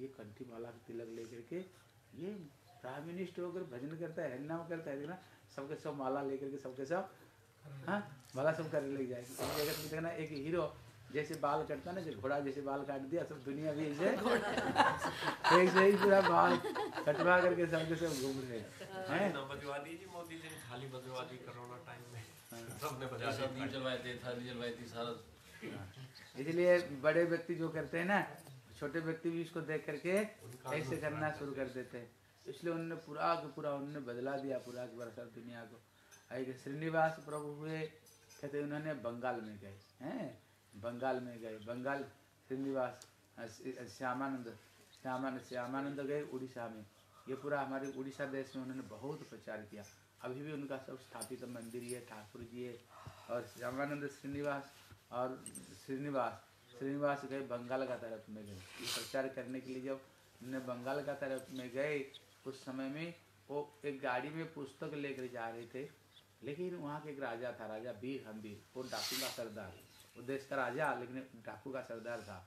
ये कंठी, माला, तिलक लेकर के ये प्राइम होकर भजन करता है हरिनाम करता है ना सबके सब माला लेकर के सबके सब हाँ भला सब करने लग जाएगी। जगत में देखना एक हीरो जैसे बाल कटता ना जो घोड़ा जैसे बाल काट दिया सब दुनिया भी ऐसे ऐसे ही पूरा बाल कटवा करके सबके सब घूम रहे हैं। ना बजवा दीजिए मोदी जी ने थाली कोरोना टाइम में। हाँ। सबने बजा जैसे दी दीप थे थाली जलवाई थी सारा। इसलिए बड़े व्यक्ति जो करते हैं ना छोटे व्यक्ति भी इसको देख करके ऐसे करना शुरू कर देते हैं। इसलिए उन्होंने पूरा के पूरा उन्होंने बदला दिया पूरा के पूरा सब दुनिया को। एक श्रीनिवास प्रभु हुए, कहते उन्होंने बंगाल में गए, हैं? बंगाल में गए, बंगाल श्रीनिवास श्यामानंद श्यामानंद श्यामानंद गए उड़ीसा में। ये पूरा हमारे उड़ीसा देश में उन्होंने बहुत प्रचार किया। अभी भी उनका सब स्थापित मंदिर ही है, ठाकुर जी है, और श्यामानंद श्रीनिवास, और श्रीनिवास श्रीनिवास गए बंगाल का तरफ़ में गए। ये प्रचार करने के लिए जब उन्होंने बंगाल का तरफ़ में गए उस समय में वो एक गाड़ी में पुस्तक लेकर जा रहे थे, लेकिन वहाँ के एक राजा था, राजा बीर हम्बीर वो डाकू का सरदार, वो देश का राजा, लेकिन डाकू का सरदार था।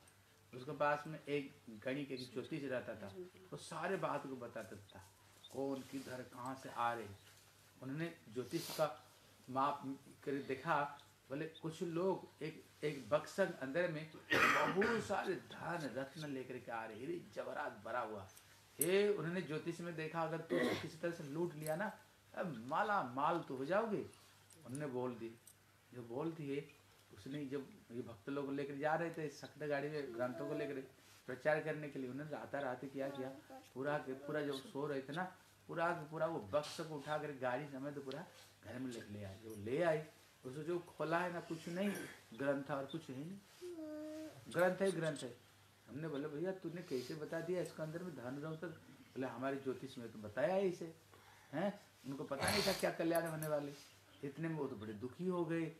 उसके पास में एक गणिक एक ज्योतिष रहता था, वो सारे बात को बताता था, कौन, किधर, कहाँ से आ रहे। उन्होंने ज्योतिष का माप कर देखा, बोले, कुछ लोग एक एक बक्सन अंदर में बहुत सारे धन, रत्न लेकर के आ रहे हीरे जवाहरात भरा हुआ। ये उन्होंने ज्योतिष में देखा, अगर तू किसी तरह से लूट लिया ना अब माला माल तो हो जाओगे। उन्होंने बोल दी। जो बोल दिए उसने जब ये भक्त लोग लेकर जा रहे थे, सख्त गाड़ी में, ग्रंथों को लेकर प्रचार करने के लिए, उन्होंने राता रात क्या, किया। पूरा के पूरा जब सो रहे थे ना, पूरा के पूरा वो बक्स को उठा कर गाड़ी समेत पूरा घर में ले आए। जो ले आए उसको जो खोला है ना, कुछ नहीं, ग्रंथ और कुछ है नहीं। ग्रंथ है ग्रंथ है। हमने बोले, भैया, तूने कैसे बता दिया इसके अंदर में? धन तो बोले, हमारे ज्योतिष में तो बताया है इसे, हैं? उनको पता नहीं था क्या कल्याण होने वाले। इतने में वो तो बड़े दुखी हो गए।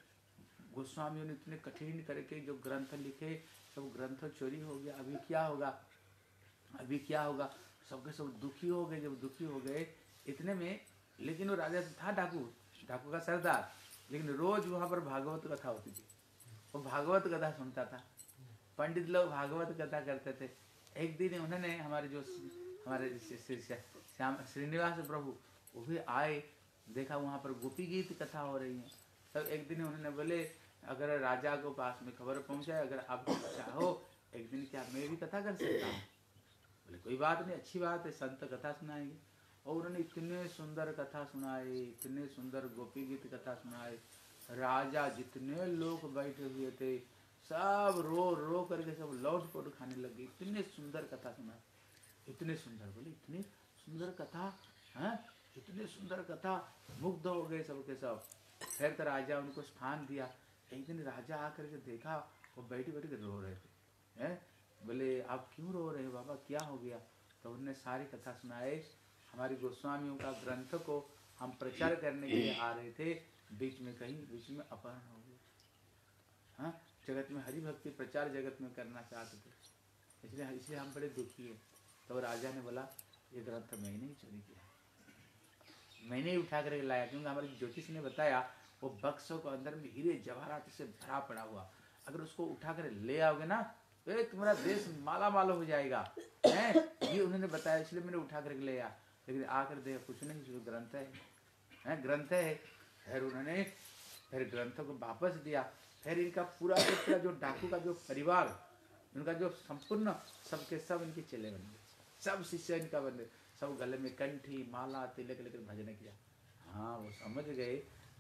गोस्वामियों ने इतने कठिन करके जो ग्रंथ लिखे, सब ग्रंथ चोरी हो गया। अभी क्या होगा? अभी क्या होगा? सबके सब दुखी हो गए। जब दुखी हो गए, इतने में, लेकिन वो राजा था डाकू डाकू का सरदार। लेकिन रोज वहाँ पर भागवत कथा होती थी। वो भागवत कथा सुनता था। पंडित लोग भागवत कथा करते थे। एक दिन उन्होंने हमारे जो हमारे श्याम, श्रीनिवास प्रभु, वो भी आए, देखा वहाँ पर गोपी गीत कथा हो रही है। तब एक दिन उन्होंने बोले, अगर राजा को पास में खबर पहुँचाए अगर आप चाहो, एक दिन क्या मैं भी कथा कर सकता हूँ? बोले, कोई बात नहीं, अच्छी बात है, संत कथा सुनाएँगे। और उन्होंने इतने सुंदर कथा सुनाए इतने सुंदर गोपी गीत कथा सुनाए राजा जितने लोग बैठे हुए थे सब रो रो करके सब लौट पोट खाने लगे इतने सुंदर कथा सुनाए इतने सुंदर, बोले, इतनी सुंदर कथा, है? हाँ? इतने सुंदर कथा। मुग्ध हो गए सबके सब। फिर तो राजा उनको स्थान दिया। एक दिन राजा आकर के देखा, वो बैठे बैठ के रो रहे थे। हैं? बोले, आप क्यों रो रहे हो बाबा? क्या हो गया? तो उनने सारी कथा सुनाए हमारी गोस्वामियों का ग्रंथ को हम प्रचार करने के लिए आ रहे थे। बीच में कहीं, बीच में अपहरण हो गया। हाँ? जगत में हरि भक्ति प्रचार जगत में करना चाहते थे। इसलिए इसलिए हम बड़े दुखी है। तो राजा ने बोला, ये ग्रंथ मैंने ही चोरी किया मैंने ही उठा करके लाया, क्योंकि हमारे ज्योतिष ने बताया, वो बक्सों को अंदर में हीरे जवाहरात से भरा पड़ा हुआ। अगर उसको उठा कर ले आओगे ना तो तुम्हारा देश माला माल हो जाएगा। है? ये उन्होंने बताया, इसलिए मैंने उठा करके ले आया। लेकिन आकर देखा, कुछ नहीं जो ग्रंथ हैं, ग्रंथ है। फिर उन्होंने फिर ग्रंथों को वापस दिया। फिर इनका पूरा जो पूरा जो डाकू का जो परिवार, उनका जो संपूर्ण सबके सब इनके चले बन गए। सब शिष्य इनका बन गए। सब गले में कंठी, माला, तिलक लेकर भजन किया। हाँ वो समझ गए।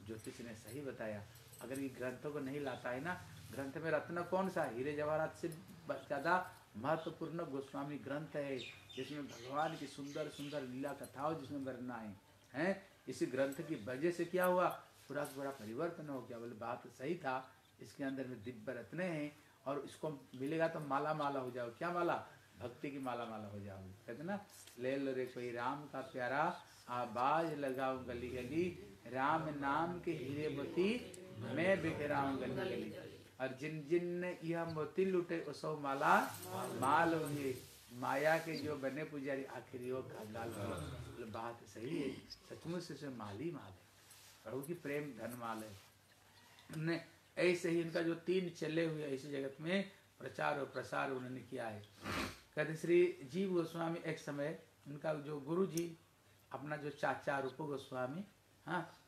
ज्योतिष ने सही बताया। अगर ये ग्रंथों को नहीं लाता है ना, ग्रंथ में रत्न कौन सा हीरे जवाहरात से ज़्यादा महत्वपूर्ण गोस्वामी ग्रंथ है, जिसमें भगवान की सुंदर सुंदर लीला कथाओं जिसमें वर्णना है। हैं? इसी ग्रंथ की वजह से क्या हुआ? पूरा पूरा परिवर्तन हो गया। बोले, बात सही था। इसके अंदर में दिव्य रत्न है, और इसको मिलेगा तो माला माला हो जाओ। क्या माला? भक्ति की माला माला हो जाओ। कहते ना, ले लो रे कोई राम का प्यारा, आवाज़ लगाओ गली गली, राम नाम के हीरे मोती, मैं बिखराऊं गली गली। और जिन जिन ने यह मोती लुटे उसो माला माल होंगे। माया के जो बने पुजारी, आखिरी हो। कंगाल बात सही है। सचमुच से माल ही माल है। प्रभु की प्रेम धन माल है। ऐसे ही इनका जो तीन चले हुए ऐसी जगत में प्रचार और प्रसार उन्होंने किया है। कहते श्री जीव गोस्वामी एक समय उनका जो गुरु जी अपना जो चाचा रूप गोस्वामी हाँ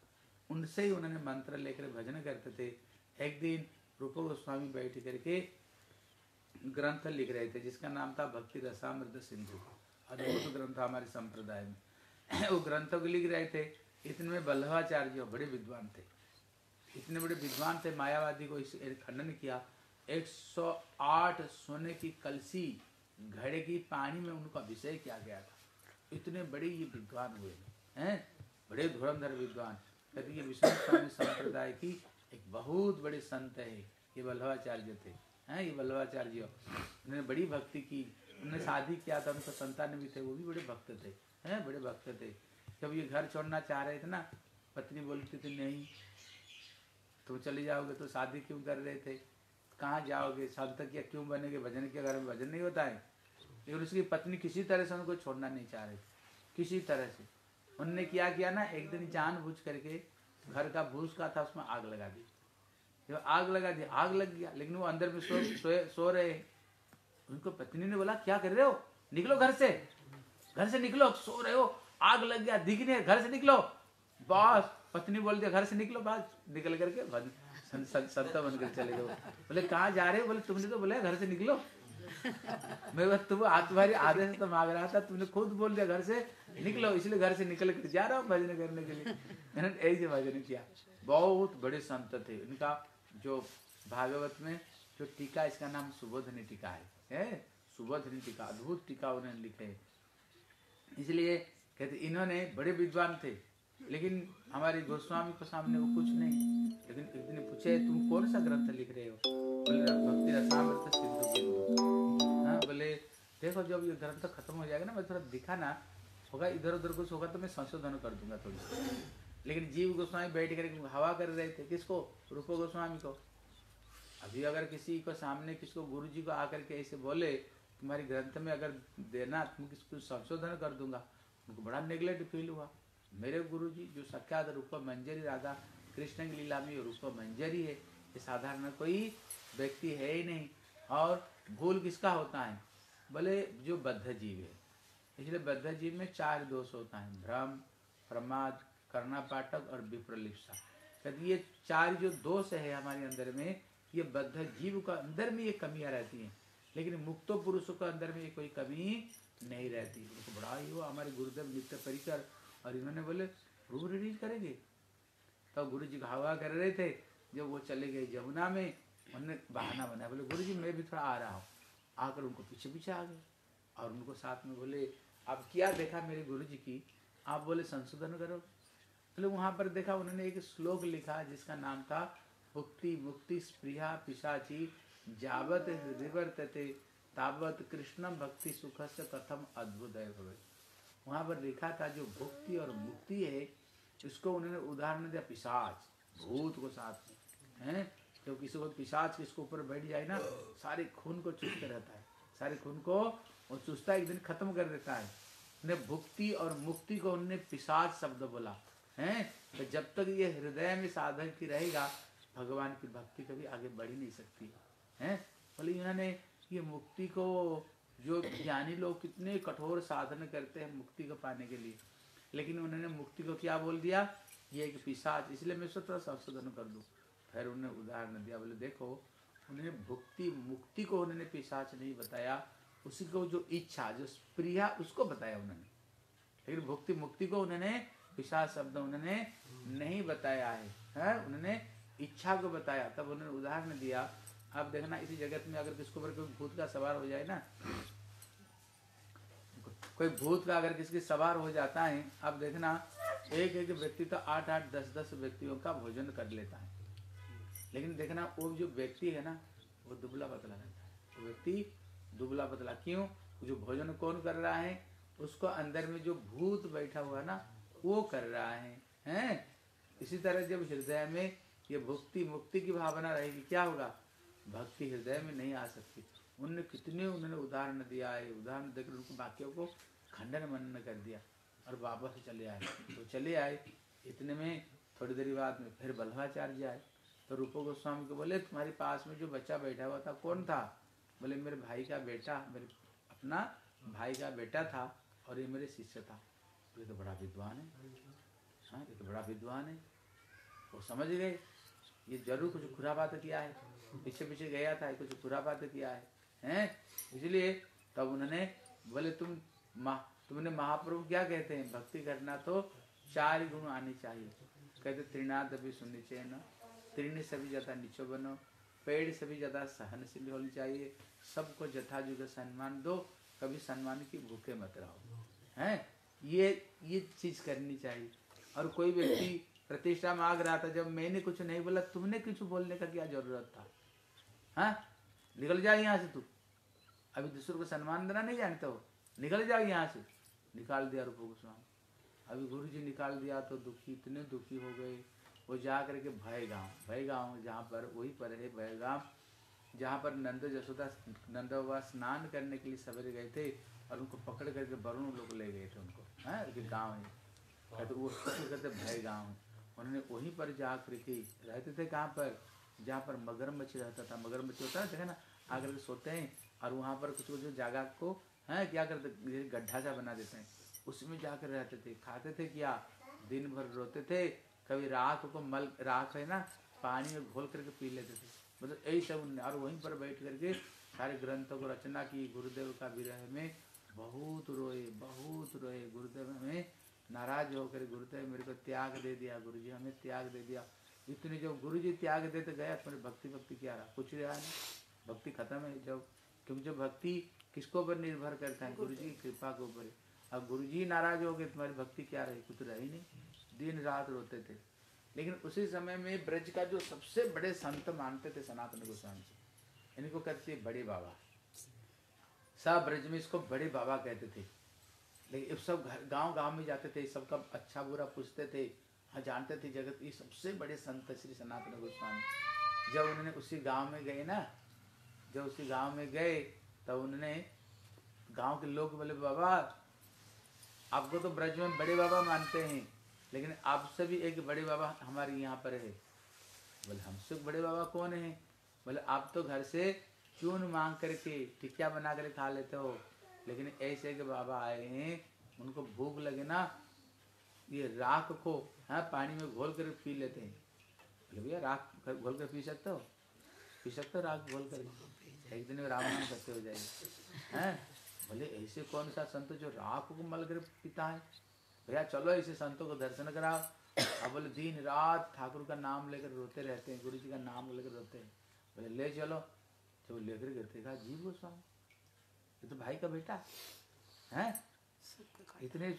उनसे ही उन्होंने मंत्र लेकर भजन करते थे। एक दिन रूप गोस्वामी बैठ करके ग्रंथ लिख रहे थे, जिसका नाम था भक्ति रसामृत सिंधु। अद्भुत ग्रंथ हमारे संप्रदाय में। [CLEARS THROAT] वो ग्रंथों को लिख रहे थे। इतने में बल्लभाचार्य बड़े विद्वान थे। इतने बड़े विद्वान थे, मायावादी को इस खंडन किया। 108 सोने की कलसी घड़े की पानी में उनका विषय किया गया था। इतने बड़े ये विद्वान हुए, हैं? बड़े धुरंधर विद्वान। कहते ये विष्णु स्वामी संप्रदाय की एक बहुत बड़े संत है, ये वल्लभाचार्य थे। हैं, ये वल्लभाचार्य? उन्होंने बड़ी भक्ति की उन्होंने शादी किया था, उनका संतान भी थे, वो भी बड़े भक्त थे। हैं, बड़े भक्त थे। जब ये घर छोड़ना चाह रहे थे ना, पत्नी बोलती थी, नहीं तुम चले जाओगे तो शादी क्यों कर रहे थे? कहाँ जाओगे? संत क्या क्यों बनेगे? भजन के घर में भजन नहीं होता है। लेकिन उसकी पत्नी किसी तरह से उनको छोड़ना नहीं चाह रही। किसी तरह से। उनने क्या किया ना, एक दिन जान बुझ करके घर का भूस का था, उसमें आग लगा दी। जब आग लगा दी, आग लग गया। लेकिन वो अंदर में सो, सोए, सो रहे उनको पत्नी ने बोला, क्या कर रहे हो? निकलो घर से। घर से निकलो। सो रहे हो। आग लग गया। दिख नहीं घर से निकलो। बस पत्नी बोल दिया, घर से निकलो बस निकल करके बन सं- सं- बनकर चले गए। बोले, कहाँ जा रहे हो? बोले, तुमने तो बोला घर से निकलो। मैं बस तुम तुम्हारी आदेश तो मांग रहा था, तुमने खुद बोल दिया घर से निकलो, इसलिए घर से निकल कर जा रहा हूँ भजन करने के लिए। मैंने ऐसे भजन किया। बहुत बड़े संत थे। इनका जो भागवत में जो टीका इसका नाम सुबोधनी टीका है। है? सुबोधनी टीका, अद्भुत टीका उन्होंने लिखे इसलिए कहते, इन्होंने बड़े विद्वान थे। लेकिन हमारे गोस्वामी को सामने वो कुछ नहीं। लेकिन एक दिन पूछे, तुम कौन सा ग्रंथ लिख रहे हो? बोले, भक्ति रसामृत बिंदु हाँ बोले, देखो, जब ये ग्रंथ खत्म हो जाएगा ना, मैं थोड़ा दिखाना होगा इधर उधर कुछ होगा तो मैं संशोधन कर दूँगा थोड़ी लेकिन जीव गोस्वामी बैठ कर हवा कर रहे थे। किसको? रूप गोस्वामी को। अभी अगर किसी को सामने किसको गुरु जी को आकर के ऐसे बोले, तुम्हारी ग्रंथ में अगर देना तुम किसको संशोधन कर दूँगा? उनको बड़ा नेग्लेक्ट फील हुआ। मेरे गुरु जी जो सख्यात रूप मंजरी राधा कृष्ण की लीला में रूप मंजरी है, ये साधारण कोई व्यक्ति है ही नहीं। और भूल किसका होता है? बोले, जो बद्ध जीव है। इसलिए बद्ध जीव में चार दोष होता है, भ्रम, प्रमाद, करना पाठक और विप्रलिप्सा। कहते ये चार जो दोष है हमारे अंदर में, ये बद्ध जीव का अंदर में ये कमियाँ रहती हैं। लेकिन मुक्तो पुरुषों के अंदर में ये कोई कमी नहीं रहती। उनको बड़ा ही हुआ हमारे गुरुदेव नित्य परिकर और इन्होंने बोले रूम रिलीज़ करेंगे? तो गुरु जी हवा कर रहे थे। जब वो चले गए यमुना में, उन्होंने बहाना बनाया। बोले गुरु जी मैं भी थोड़ा आ रहा हूँ। आकर उनको पीछे पीछे आ गए और उनको साथ में बोले आप क्या देखा मेरे गुरु जी की? आप बोले, संशोधन करो। बोले, वहाँ पर देखा उन्होंने एक श्लोक लिखा जिसका नाम था मुक्ति मुक्ति स्प्रिया पिशाची जावत हृदयवर्तते तावत कृष्णम भक्ति सुख से कथम अद्भुत है वहाँ पर लिखा था जो भुक्ति और मुक्ति है उसको उन्होंने उदाहरण दिया पिशाच। भूत को साथ में, हैं? जब किसी को पिशाच किसको ऊपर बैठ जाए ना, सारे खून को चूसते रहता है। सारे खून को वो चूसता एक दिन खत्म कर देता है। ने भुक्ति और मुक्ति को उन्होंने पिशाच शब्द बोला, है? तो जब तक ये हृदय में साधन की रहेगा, भगवान की भक्ति कभी आगे बढ़ ही नहीं सकती, है? बोले, इन्होंने ये मुक्ति को जो ज्ञानी लोग कितने कठोर साधन करते हैं मुक्ति को पाने के लिए। लेकिन उन्होंने मुक्ति को क्या बोल दिया? ये एक पिशाच। इसलिए मैं सोचा संशोधन कर दूँ फिर उन्होंने उदाहरण दिया बोले देखो उन्होंने भुक्ति मुक्ति को उन्होंने पिशाच नहीं बताया। उसी को जो इच्छा जो प्रिया उसको बताया उन्होंने। लेकिन भुक्ति मुक्ति को उन्होंने पिशाच शब्द उन्होंने नहीं बताया है, है? उन्होंने इच्छा को बताया। तब उन्होंने उदाहरण दिया आप देखना इसी जगत में अगर किसको ऊपर कोई भूत का सवार हो जाए ना, कोई भूत का अगर किसकी सवार हो जाता है, आप देखना एक एक व्यक्ति तो आठ आठ, दस दस व्यक्तियों का भोजन कर लेता है। लेकिन देखना वो जो व्यक्ति है ना, वो दुबला पतला रहता है। वो व्यक्ति दुबला पतला क्यों? जो भोजन कौन कर रहा है, उसको अंदर में जो भूत बैठा हुआ ना, वो कर रहा है, हैं? इसी तरह जब हृदय में ये भुक्ति, मुक्ति की भावना रहेगी, क्या होगा? भक्ति हृदय में नहीं आ सकती। उनने कितने उन्होंने उदाहरण दिया है, उदाहरण देकर उनको वाक्यों को खंडन मनन कर दिया और वापस चले आए। तो चले आए, इतने में थोड़ी देर बाद में फिर बल्लभाचार्य आए। तो रूपो गोस्वामी को बोले, तुम्हारे पास में जो बच्चा बैठा हुआ था, कौन था? बोले, मेरे भाई का बेटा, मेरे, अपना भाई का बेटा था और ये मेरे शिष्य था। तो ये तो बड़ा विद्वान है। हाँ ये तो बड़ा विद्वान है। वो समझ गए, ये ज़रूर कुछ खुरा बात किया है। पीछे पीछे गया था, कुछ खुरा बात किया है, हैं? इसलिए तब उन्होंने बोले, तुम महा, तुमने महाप्रभु क्या कहते हैं? भक्ति करना तो चार गुण आने चाहिए। कहते, त्रिनाद भी सुननी चाहिए ना त्रिणी सभी ज़्यादा नीचो बनो, पेड़ सभी ज़्यादा सहनशील होनी चाहिए। सबको जथा जुग सम्मान दो, कभी सम्मान की भूखे मत रहो। हैं? ये ये चीज़ करनी चाहिए। और कोई व्यक्ति प्रतिष्ठा मांग रहा था, जब मैंने कुछ नहीं बोला, तुमने कुछ बोलने का क्या ज़रूरत था? हाँ? निकल जाए यहाँ से तू। अभी दूसरों को सम्मान देना नहीं जानते हो निकल जाओ यहाँ से। निकाल दिया रूप गोस्वामी अभी गुरु जी निकाल दिया तो दुखी, इतने दुखी हो गए। वो जा करके भय गाँव भय गाँव जहाँ पर, वही पर है भय गाँव जहाँ पर नंद जसोदा, नंद बाबा स्नान करने के लिए सवेरे गए थे और उनको पकड़ करके वरुण लोग ले गए थे उनको। हाँ गाँव है। कहते वो कहते भय गाँव उन्होंने वहीं पर जा करके, रहते थे कहाँ पर? जहाँ पर मगरमच्छ रहता था, मगरमच्छ होता है, देखे ना आकर के सोते हैं और वहाँ पर कुछ कुछ जगह को, है, क्या करते गड्ढा सा बना देते हैं। उसमें जाकर रहते थे, खाते थे क्या? दिन भर रोते थे, कभी राख को मल, राख है ना, पानी में घोल करके पी लेते थे। मतलब यही सब और वहीं पर बैठ करके सारे ग्रंथों को रचना की, गुरुदेव का विरह में बहुत रोए बहुत रोए। गुरुदेव हमें नाराज़ होकर, गुरुदेव मेरे को त्याग दे दिया, गुरुजी हमें त्याग दे दिया। इतने जब गुरुजी त्याग देते गया तुम्हारी भक्ति भक्ति क्या रहा। कुछ रहा नहीं। भक्ति खत्म है जब क्योंकि जो भक्ति किसको ऊपर निर्भर करता है? गुरु जी की कृपा के ऊपर। अब गुरु जी नाराज़ हो गए तुम्हारी भक्ति क्या रही? कुछ रही नहीं। दिन रात रोते थे। लेकिन उसी समय में ब्रज का जो सबसे बड़े संत मानते थे सनातन गोस्वामी जी इनको कहते थे बड़े बाबा। सब ब्रज में इसको बड़े बाबा कहते थे। लेकिन सब घर गाँव गाँव में जाते थे सबका अच्छा बुरा पूछते थे। जानते थे जगत ये सबसे बड़े संत श्री सनातन गोस्वामी। जब उन्होंने उसी गाँव में गए ना, जब उसी गाँव में गए, तब उन्होंने गाँव के लोग बोले, बाबा, आपको तो ब्रज में बड़े बाबा मानते हैं, लेकिन आपसे भी एक बड़े बाबा हमारे यहाँ पर है। बोले हमसे बड़े बाबा कौन है? बोले, आप तो घर से चून मांग करके टिकिया बना कर खा लेते हो, लेकिन ऐसे के बाबा आए हैं, उनको भूख लगे ना ये राख को हाँ पानी में घोल कर पी लेते हैं। बोले भैया राख घोल कर पी सकते हो? पी सकते हो राख घोल कर एक दिन में राम नाम करते हो जाएँगे हैं? बोले ऐसे कौन सा संत जो राख को मल कर पीता है? भैया चलो ऐसे संतों को दर्शन कराओ। अब बोले दिन रात ठाकुर का नाम लेकर रोते रहते हैं गुरु जी का नाम लेकर रोते हैं। बोले ले चलो। जब लेकर गए देखा जीव गोस्वामी ये तो भाई का बेटा है। इतने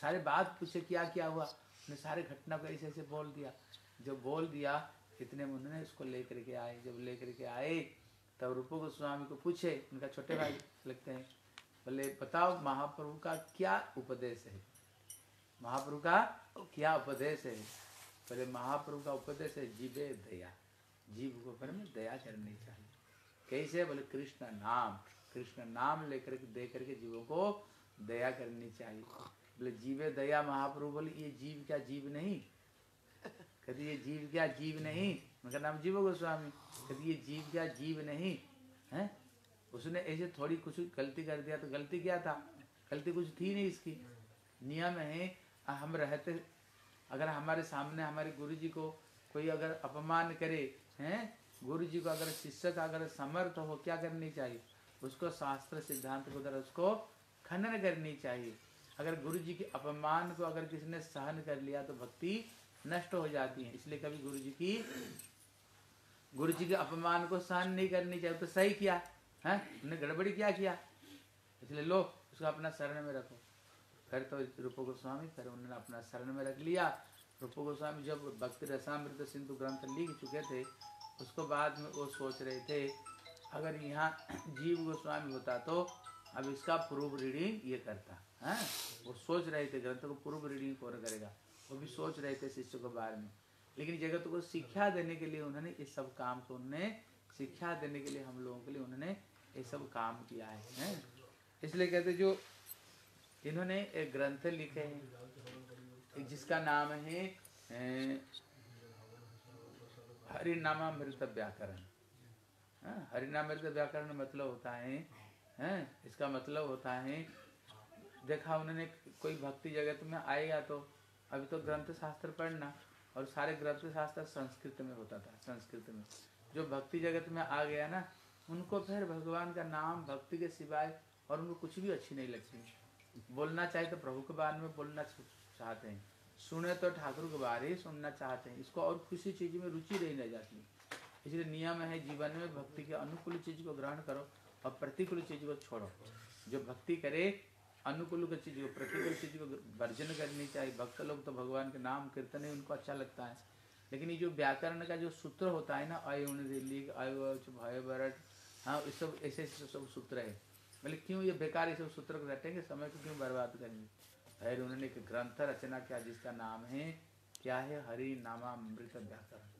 सारे बात पूछे क्या क्या हुआ? उन्हें सारे घटना को ऐसे ऐसे बोल दिया। जब बोल दिया, इतने में उन्होंने उसको लेकर के आए। जब लेकर के आए, तब रूपो गोस्वामी को पूछे, उनका छोटे भाई लगते हैं, बोले, बताओ महाप्रभु का क्या उपदेश है? महाप्रभु का क्या उपदेश है? बोले, महाप्रभु का उपदेश है, जीवे दया। जीव को ऊपर में दया करनी चाहिए। कैसे? बोले, कृष्ण नाम। कृष्ण नाम लेकर दे करके जीवों को दया करनी चाहिए। बोले, जीवे दया महाप्रभु बोले ये जीव क्या जीव नहीं? कहते, ये जीव क्या जीव नहीं? उनका नाम जीव गोस्वामी। कहते, ये जीव क्या जीव नहीं? है? उसने ऐसे थोड़ी कुछ गलती कर दिया तो गलती क्या था? गलती कुछ थी नहीं इसकी। नियम है, हम रहते, अगर हमारे सामने हमारे गुरु जी को कोई अगर अपमान करे, हैं? गुरु जी को अगर शिष्य का अगर समर्थ हो, क्या करनी चाहिए? उसको शास्त्र सिद्धांत को अगर उसको खनन करनी चाहिए। अगर गुरु जी के अपमान को अगर किसी ने सहन कर लिया तो भक्ति नष्ट हो जाती है। इसलिए कभी गुरु जी की गुरु जी के अपमान को सहन नहीं करनी चाहिए तो सही किया, है? उन्हें गड़बड़ी क्या किया? इसलिए लो, उसको अपना शरण में रखो। फिर तो रूप गोस्वामी, फिर उन्होंने अपना शरण में रख लिया। रूप गोस्वामी जब भक्ति रसामृत सिंधु ग्रंथ लिख चुके थे, उसको बाद में वो सोच रहे थे, अगर यहाँ जीव गोस्वामी होता तो अब इसका प्रूफ रीडिंग ये करता। है वो सोच रहे थे ग्रंथ को पूर्व रीडिंग कौन करेगा। वो भी सोच रहे थे शिष्य के बारे में। लेकिन जगत को शिक्षा देने के लिए उन्होंने इस सब काम को उन्होंने शिक्षा देने के लिए हम लोगों के लिए उन्होंने ये सब काम किया है, है? इसलिए कहते जो इन्होंने एक ग्रंथ लिखे हैं जिसका नाम है हरिनामामृत व्याकरण। हरिनामृत व्याकरण मतलब होता है हैं इसका मतलब होता है देखा उन्होंने कोई भक्ति जगत में आएगा तो अभी तो ग्रंथ शास्त्र पढ़ना और सारे ग्रंथ शास्त्र संस्कृत में होता था, संस्कृत में। जो भक्ति जगत में आ गया ना, उनको फिर भगवान का नाम, भक्ति के सिवाय और उनको कुछ भी अच्छी नहीं लगती। बोलना चाहे तो प्रभु के बारे में बोलना चाहते हैं। सुने तो ठाकुर के बारे ही सुनना चाहते हैं। इसको और किसी चीज़ में रुचि नहीं जाती। इसलिए नियम है जीवन में भक्ति के अनुकूल चीज़ को ग्रहण करो और प्रतिकूल चीज़ को छोड़ो। जो भक्ति करे अनुकूल की चीज़ को प्रतिकूल चीज़ को वर्जन करनी चाहिए, भक्त लोग तो भगवान के नाम कीर्तन है उनको अच्छा लगता है। लेकिन ये जो व्याकरण का जो सूत्र होता है ना अयुण दिल्ली भय भरट हाँ ये सब, ऐसे ऐसे सब सूत्र है। बोले, क्यों ये बेकार ये सब सूत्र को रटेंगे? समय को क्यों बर्बाद करेंगे? फिर उन्होंने एक ग्रंथ रचना किया जिसका नाम है, क्या है? हरि नामामृत व्याकरण।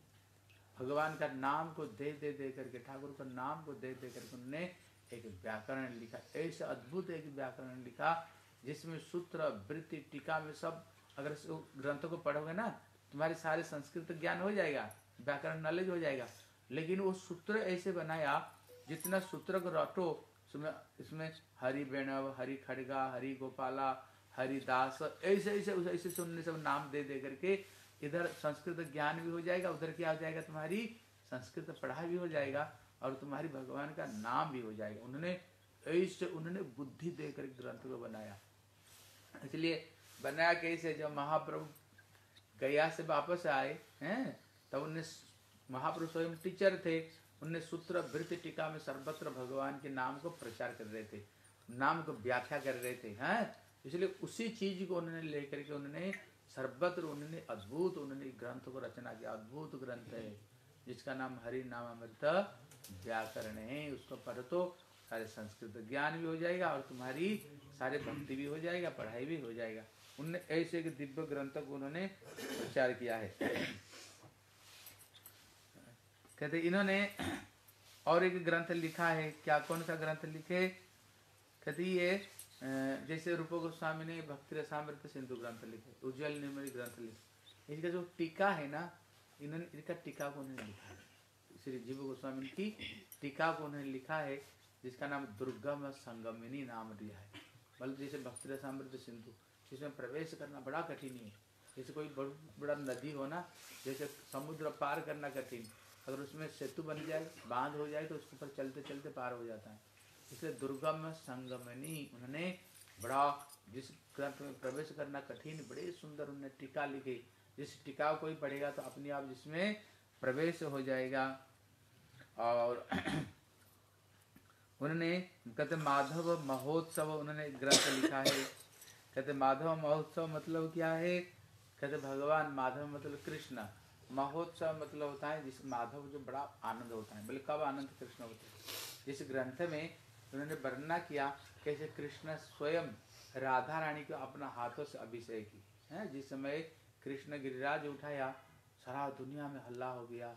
भगवान का नाम को दे दे दे करके, ठाकुर का नाम को दे दे करके उन्होंने एक व्याकरण लिखा, ऐसे अद्भुत एक व्याकरण लिखा, जिसमें सूत्र, वृत्ति, टीका में सब, अगर ग्रंथों को पढ़ोगे ना, तुम्हारे सारे संस्कृत ज्ञान हो जाएगा, व्याकरण नॉलेज हो जाएगा। लेकिन वो सूत्र ऐसे बनाया, जितना सूत्र को रटो इसमें इसमें हरि बेणव, हरि खड़गा, हरि गोपाला हरिदास ऐसे ऐसे, उस- ऐसे सुनने सब नाम दे दे करके इधर संस्कृत ज्ञान भी हो जाएगा, उधर क्या हो जाएगा तुम्हारी संस्कृत पढ़ाई भी हो जाएगा। और तुम्हारी भगवान का नाम भी हो जाएगा। उन्होंने ऐसे उन्होंने बुद्धि देकर ग्रंथ को बनाया। इसलिए बनाया कैसे? जब महाप्रभु गया से वापस आए, हैं, तब उन्हें महाप्रभु स्वयं टीचर थे। उन्हें सूत्र वृत्ति टीका में सर्वत्र भगवान के नाम को प्रचार कर रहे थे, नाम को व्याख्या कर रहे थे, हैं। इसलिए उसी चीज़ को उन्होंने लेकर के उन्होंने सर्वत्र, उन्होंने अद्भुत, उन्होंने ग्रंथ को रचना किया। अद्भुत ग्रंथ है, जिसका नाम हरि नाम अमृत व्याकरण है, उसको पढ़ो तो सारे संस्कृत ज्ञान भी हो जाएगा और तुम्हारी सारे भक्ति भी हो जाएगा, पढ़ाई भी हो जाएगा। उनने ऐसे एक दिव्य ग्रंथ को उन्होंने प्रचार किया है। कहते इन्होंने और एक ग्रंथ लिखा है। क्या, कौन सा ग्रंथ लिखे? कहते ये जैसे रूप गोस्वामी ने भक्ति रसामृत सिंधु ग्रंथ लिखे, उज्जवल निर्मल ग्रंथ लिखे। इसका जो टीका है ना, इन्होंने इनका टीका को उन्होंने लिखा श्री जीव गोस्वामी की टीका को उन्होंने लिखा है जिसका नाम दुर्गम संगमिनी नाम दिया है। मतलब जैसे भक्ति रसामृत सिंधु जिसमें प्रवेश करना बड़ा कठिन है जैसे कोई बड़, नदी हो ना जैसे समुद्र पार करना कठिन अगर उसमें सेतु बन जाए बाँध हो जाए तो उसके ऊपर चलते चलते पार हो जाता है। इसलिए दुर्गम संगमनी उन्होंने बड़ा जिस ग्रंथ में प्रवेश करना कठिन बड़े सुंदर उन्होंने टीका लिखी। जिस टीका कोई पढ़ेगा तो अपने आप जिसमें प्रवेश हो जाएगा। और [CLEARS THROAT] उन्होंने कहते माधव महोत्सव, उन्होंने ग्रंथ लिखा है। कहते माधव महोत्सव मतलब क्या है? कहते भगवान माधव मतलब कृष्ण। महोत्सव मतलब होता है जिस माधव जो बड़ा आनंद होता है। बोले, कब आनंद कृष्ण होते हैं? इस ग्रंथ में उन्होंने वर्णना किया कैसे कृष्ण स्वयं राधा रानी को अपना हाथों से अभिषेक की है, जिस समय कृष्ण गिरिराज उठाया, सारा दुनिया में हल्ला हो गया।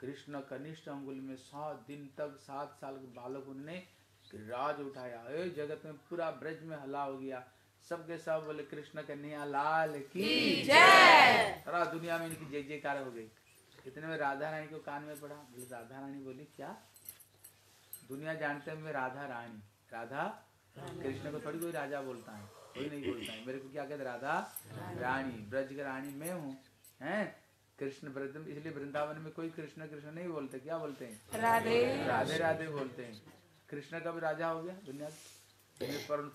कृष्ण कनिष्ठ अंगुल में सौ दिन तक सात साल के बालक उन्होंने राज उठाया। ए जगत में पूरा ब्रज में हला हो गया। सबके सब बोले कृष्ण कन्हैया लाल की जय। सारा दुनिया में इनकी जय जयकार हो गई। इतने में राधा रानी को कान में पड़ा। बोले राधा रानी बोली क्या? दुनिया जानते हैं मैं राधा रानी। राधा कृष्ण को थोड़ी कोई राजा बोलता है। कोई नहीं बोलता है। मेरे को क्या कहते राधा रानी। ब्रज की रानी मैं हूँ। हैं? कृष्ण व्रत इसलिए वृंदावन में कोई कृष्ण कृष्ण नहीं बोलते क्या बोलते हैं? राधे। राधे राधे बोलते हैं। कृष्ण का भी राजा हो गया दुनिया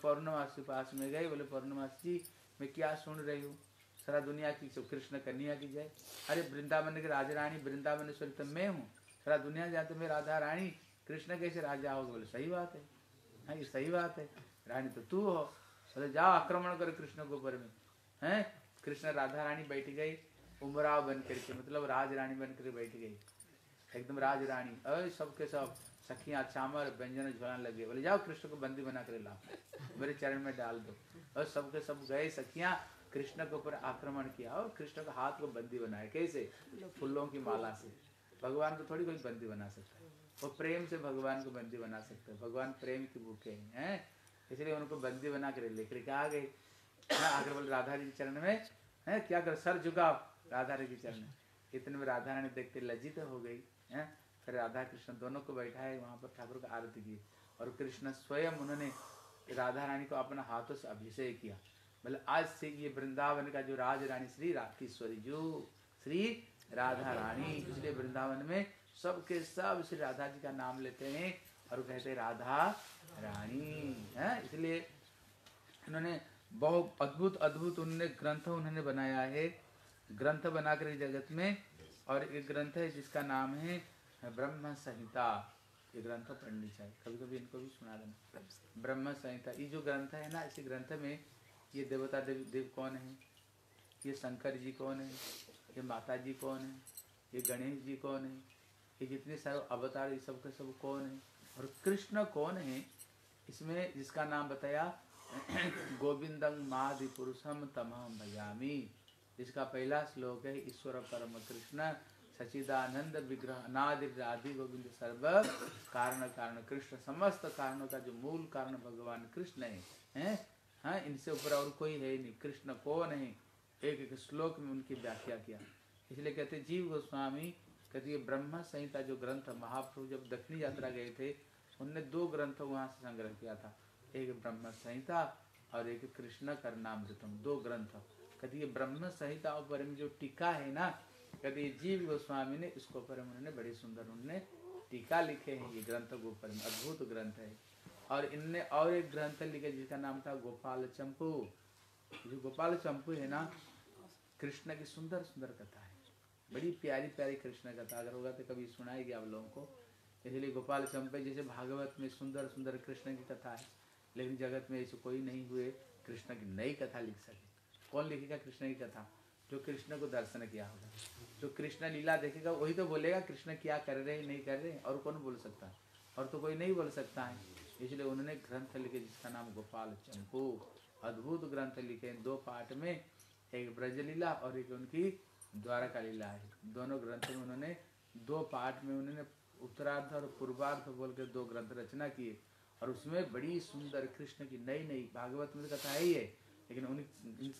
पौर्णमासी पास में गए बोले पौर्णमासी जी मैं क्या सुन रही हूँ? सारा दुनिया की सब कृष्ण कन्या की जय। अरे वृंदावन के राजा रानी वृंदावनेश्वरी तो मैं हूँ। सारा दुनिया जाते मैं राधा रानी। कृष्ण कैसे राजा हो बोले सही बात है। हाँ ये सही बात है। रानी तो तू हो। बोले जाओ आक्रमण करो कृष्ण के ऊपर में। हैं? कृष्ण राधा रानी बैठ गई। उमराव बन करके मतलब राज रानी बन करके बैठ गई। एकदम राज रानी। अरे सबके सब, सखियाँ चामर, व्यंजन झोलाने लगे। बोले, जाओ कृष्ण को बंदी बना कर लाओ। मेरे चरण में डाल दो। और सबके सब गए, सखियाँ कृष्ण के ऊपर आक्रमण किया और कृष्ण का हाथ को बंदी बनाया। कैसे? फूलों की माला से। भगवान को थोड़ी कोई बंदी बना सकता है। वो प्रेम से भगवान को बंदी बना सकते हैं। भगवान प्रेम की भूखे हैं? इसलिए उनको बंदी बना कर लेकर के आ गए। आकर बोले, राधा जी चरण में, है? क्या कर, सर झुकाओ। राधा जी के चरण इतने में राधा रानी देखते लज्जित हो गई, है? फिर राधा कृष्ण दोनों को बैठाए, वहाँ पर ठाकुर का आरती की। और कृष्ण स्वयं उन्होंने राधा रानी को अपना हाथों से अभिषेक किया। मतलब आज से ये वृंदावन का जो राज रानी श्री राकेश्वरी, जो श्री राधा रानी, इसलिए वृंदावन में सबके सब श्री राधा जी का नाम लेते हैं और कहते हैं राधा रानी, है? इसलिए उन्होंने बहुत अद्भुत अद्भुत उन्होंने ग्रंथ उन्होंने बनाया है। ग्रंथ बनाकर जगत में। और एक ग्रंथ है जिसका नाम है ब्रह्म संहिता। ये ग्रंथ पढ़नी चाहिए कभी कभी इनको भी सुना देना। ब्रह्म संहिता। ये जो ग्रंथ है ना, इसी ग्रंथ में ये देवता देव देव कौन है? ये शंकर जी कौन है? ये माता जी कौन है? ये गणेश जी कौन है? ये जितने सारे अवतार, ये सब के सब कौन है? और कृष्ण कौन है? इसमें जिसका नाम बताया [CLEARS THROAT] गोविंदम माधि पुरुषम तमाम भजामी। जिसका पहला श्लोक है, ईश्वर परम कृष्ण सचिदानंद विग्रह अनादि गोविंद सर्व कारण कारण कृष्ण, समस्त कारणों का जो मूल कारण भगवान कृष्ण है, हैं? हाँ इनसे ऊपर और कोई है नहीं, कृष्ण को नहीं एक एक श्लोक में उनकी व्याख्या किया। इसलिए कहते, जीव गोस्वामी, कहते, ये ब्रह्म संहिता जो ग्रंथ, महाप्रभु जब दक्षिणी यात्रा गए थे, उनने दो ग्रंथ वहाँ से संग्रह किया था। एक ब्रह्म संहिता और एक कृष्ण करनामृतम दो ग्रंथ। कहते ये ब्रह्म संहिता ऊपर में जो टीका है ना कहते जीव गोस्वामी ने इसको ऊपर में उन्होंने बड़ी सुंदर उन्होंने टीका लिखे हैं, ये ग्रंथ के ऊपर में अद्भुत ग्रंथ है। और इनने और एक ग्रंथ लिखे जिसका नाम था गोपाल चंपू। जो गोपाल चंपू है ना, कृष्ण की सुंदर सुंदर कथा है। बड़ी प्यारी प्यारी कृष्ण कथा, अगर होगा तो कभी सुनाएगी आप लोगों को। इसलिए गोपाल चंपे जैसे भागवत में सुंदर सुंदर कृष्ण की कथा है, लेकिन जगत में ऐसे कोई नहीं हुए, कृष्ण की नई कथा लिख सके। कौन लिखेगा? कृष्ण की कथा। जो कृष्ण को दर्शन किया होगा। जो कृष्ण लीला देखेगा, वही तो बोलेगा, कृष्ण क्या कर रहे नहीं कर रहे और कौन बोल सकता? है और तो कोई नहीं बोल सकता है। इसलिए उन्होंने ग्रंथ लिखे, जिसका नाम गोपाल चंपू। अद्भुत ग्रंथ लिखे दो पार्ट में, एक ब्रज लीला और एक उनकी द्वारका लीला है। दोनों ग्रंथ में उन्होंने, दो पार्ट में उन्होंने उत्तरार्ध और पूर्वार्ध बोल के दो ग्रंथ रचना किए। और उसमें बड़ी सुंदर कृष्ण की नई नई भागवत में तो कथा ही है। लेकिन उन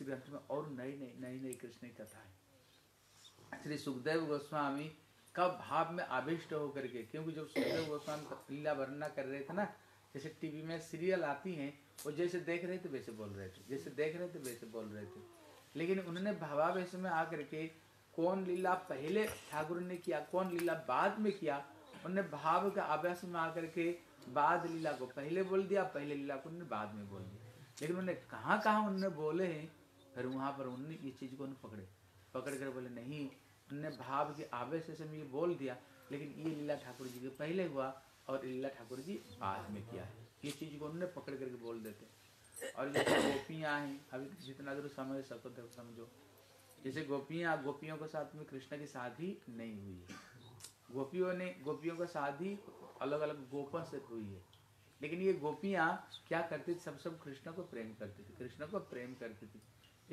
ग्रंथ में और नई नई नई नई कृष्ण की कथा है। श्री सुखदेव गोस्वामी कब भाव में आविष्ट होकर के, क्योंकि जब सुखदेव गोस्वामी लीला वर्णना कर रहे थे ना, जैसे टीवी में सीरियल आती हैं, वो जैसे देख रहे थे, वैसे बोल रहे थे, जैसे देख रहे थे, वैसे बोल रहे थे। लेकिन उन्होंने भावावेश में आकर के कौन लीला पहले ठाकुर ने किया, कौन लीला बाद में किया, उन्होंने भाव के आवेश में आकर के बाद लीला को पहले बोल दिया, पहले लीला को उन्होंने बाद में बोल दिया। लेकिन उन्होंने कहाँ कहाँ उन्होंने बोले हैं, फिर वहाँ पर उन्होंने ये चीज़ को उन्हें पकड़े। पकड़ कर बोले, नहीं उन्होंने भाव के आवेश से ये बोल दिया, लेकिन ये लीला ठाकुर जी के पहले हुआ और लीला ठाकुर जी बाद में किया है। ये चीज़ को उन्होंने पकड़ करके बोल देते और जैसे गोपियाँ हैं, अभी जितना दूर समझ सको तो समझो। जैसे गोपियाँ, गोपियों के साथ में कृष्ण की शादी नहीं हुई है। गोपियों ने गोपियों का शादी अलग अलग गोपन से हुई है। लेकिन ये गोपियाँ क्या करती थी? सब सब कृष्ण को प्रेम करती थी, कृष्ण को प्रेम करती थी।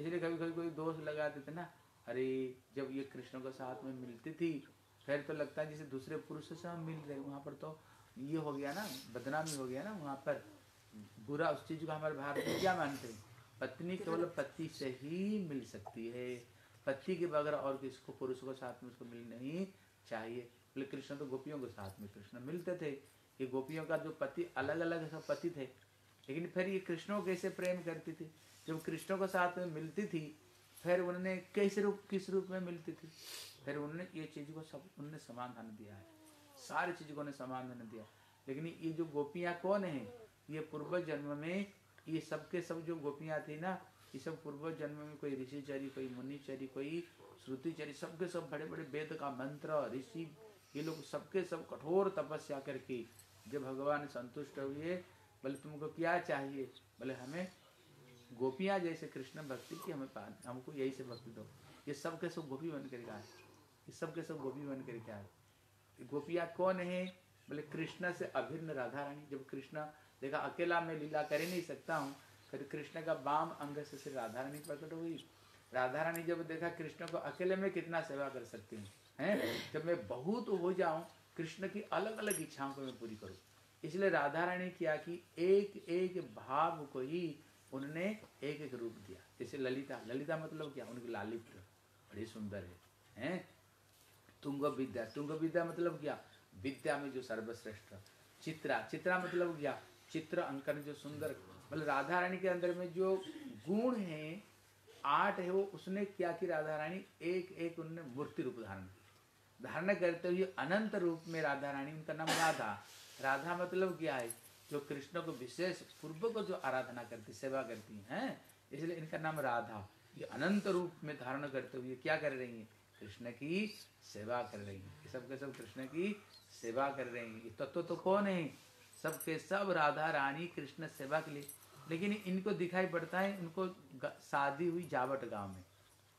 इसलिए कभी कभी कोई दोष लगाते थे ना, अरे, जब ये कृष्ण के साथ में मिलती थी, फिर तो लगता है जैसे दूसरे पुरुष से हम मिल रहे वहाँ पर तो ये हो गया ना, बदनामी हो गया ना वहाँ पर। बुरा, उस चीज़ को हमारे भारत में क्या मानते हैं? पत्नी केवल पति से ही मिल सकती है। पति के बगैर और किसको, पुरुष को साथ में उसको मिल नहीं चाहिए। बोले, कृष्ण तो गोपियों के साथ में, कृष्ण मिलते थे। ये गोपियों का जो पति अलग अलग पति थे। लेकिन फिर ये कृष्णों कैसे प्रेम करती थी? जब कृष्णों के साथ में मिलती थी, फिर उन्होंने कैसे रूप, किस रूप में मिलती थी? फिर उन्होंने ये चीज़ को सब उन्होंने समाधान दिया है। सारी चीज़ को समाधान दिया लेकिन ये जो गोपियाँ कौन है? ये पूर्व जन्म में, ये सबके सब जो गोपियाँ थी ना, ये सब पूर्व जन्म में कोई ऋषिचरी, कोई मुनिचरी, कोई श्रुतिचरी, सबके सब बड़े बड़े वेद का मंत्र, ऋषि, ये लोग सबके सब कठोर तपस्या करके जब भगवान संतुष्ट हुए, बोले, तुमको क्या चाहिए? बोले, हमें गोपियाँ जैसे कृष्ण भक्ति की हमें पा हमको यही से भक्ति दो। ये सब के सब गोपी बन कर आए ये सब के सब गोपी बन कर आए गोपियाँ कौन है? बोले, कृष्ण से अभिन्न राधा रानी। जब कृष्ण, देखा, अकेला मैं लीला कर ही नहीं सकता हूँ, फिर कृष्ण का बाम अंग से राधा रानी प्रकट हुई। राधा रानी जब देखा, कृष्ण को अकेले में कितना सेवा कर सकती हूँ? हैं? जब मैं बहुत हो जाऊँ कृष्ण की अलग अलग इच्छाओं को मैं पूरी करूँ। इसलिए राधा रानी क्या कि एक एक भाव को ही उन्होंने एक एक रूप दिया। जैसे ललिता ललिता मतलब क्या? उनकी लालित्य बड़ी सुंदर है, हैं? तुंग विद्या तुंग विद्या मतलब क्या? विद्या में जो सर्वश्रेष्ठ। चित्रा चित्रा मतलब क्या? चित्र अंकन जो सुंदर। मतलब राधा रानी के अंदर में जो गुण है, आठ है, वो उसने क्या की राधा रानी एक एक उनने मूर्ति रूप धारण धारण करते हुए अनंत रूप में राधा रानी, उनका नाम राधा। राधा मतलब क्या है? जो कृष्ण को विशेष पूर्व को जो आराधना करती, सेवा करती हैं, इसलिए इनका नाम राधा। ये अनंत रूप में धारण करते हुए क्या कर रही है? कृष्ण की सेवा कर रही है। सब के सब कृष्ण की सेवा कर रहे हैं। ये तत्व तो तो कौन है? सबके सब राधा रानी कृष्ण सेवा के लिए। लेकिन इनको दिखाई पड़ता है उनको शादी हुई जावट गाँव में।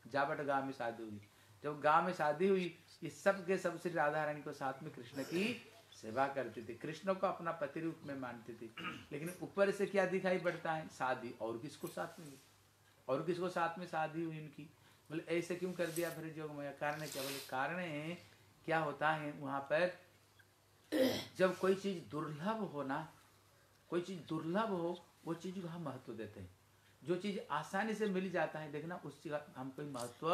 जावट गाँव में शादी हुई। जब गाँव में शादी हुई ये सब के सब श्री राधा रानी को साथ में कृष्ण की सेवा करती थी। कृष्ण को अपना पति रूप में मानती थी। लेकिन ऊपर से क्या दिखाई पड़ता है? शादी। और किसको साथ में? और किसको साथ में शादी हुई उनकी? बोले ऐसे क्यों कर दिया फिर जो कारण क्या? बोले कारण है क्या होता है वहाँ पर? जब कोई चीज़ दुर्लभ हो ना कोई चीज़ दुर्लभ हो वो चीज़ को हम महत्व देते हैं। जो चीज़ आसानी से मिल जाता है देखना उस चीज़ का हम कोई महत्व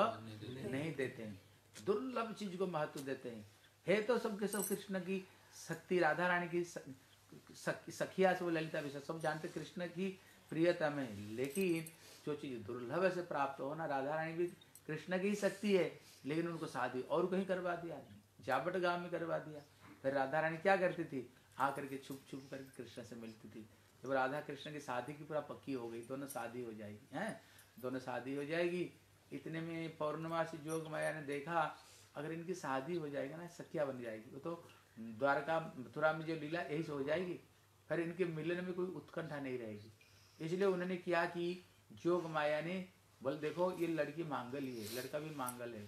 नहीं देते हैं। दुर्लभ चीज़ को महत्व देते हैं। है तो सबके सब कृष्ण की शक्ति, राधा रानी की सखिया से वो ललिता विषय, सब जानते कृष्ण की प्रियता में लेकिन जो चीज़ दुर्लभ से प्राप्त हो ना, राधा रानी भी कृष्ण की ही शक्ति है, लेकिन उनको शादी और कहीं करवा दिया जाबट गाँव में करवा दिया। फिर राधा रानी क्या करती थी? आकर के छुप छुप करके कृष्ण से मिलती थी। जब राधा कृष्ण की शादी की पूरा पक्की हो गई, दोनों शादी हो जाएगी, हैं? दोनों शादी हो जाएगी इतने में पौर्णमासी जोग माया ने देखा, अगर इनकी शादी हो जाएगी ना, सखिया बन जाएगी। वो तो द्वारका, मथुरा में जो लीला, यही से हो जाएगी। फिर इनके मिलन में कोई उत्कंठा नहीं रहेगी। इसलिए उन्होंने किया कि जोग माया ने, बोल देखो, ये लड़की मांगल ही है लड़का भी मांगल है।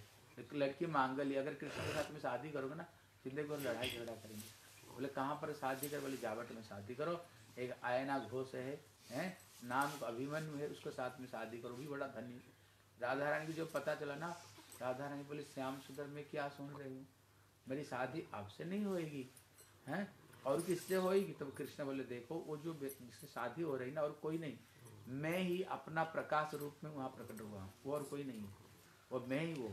लड़की मांगल ही। अगर कृष्ण के साथ में शादी करोगे ना, ज़िंदगी भर लड़ाई झगड़ा करेंगे। बोले, कहाँ पर शादी कर? बोले जावट में शादी करो। एक आयना घोष है, हैं? नाम का अभिमन्यु है, उसके साथ में शादी करो। भी बड़ा धनी राधा रानी की जो पता चला ना राधा रानी बोले, श्याम सुंदर, मैं क्या सुन रही हूँ? मेरी शादी आपसे नहीं होएगी, हैं? और किससे होएगी? तब कृष्ण बोले, देखो, वो जो जिससे शादी हो रही ना, और कोई नहीं, मैं ही अपना प्रकाश रूप में वहाँ प्रकट हुआ हूँ, वो और कोई नहीं और मैं ही वो,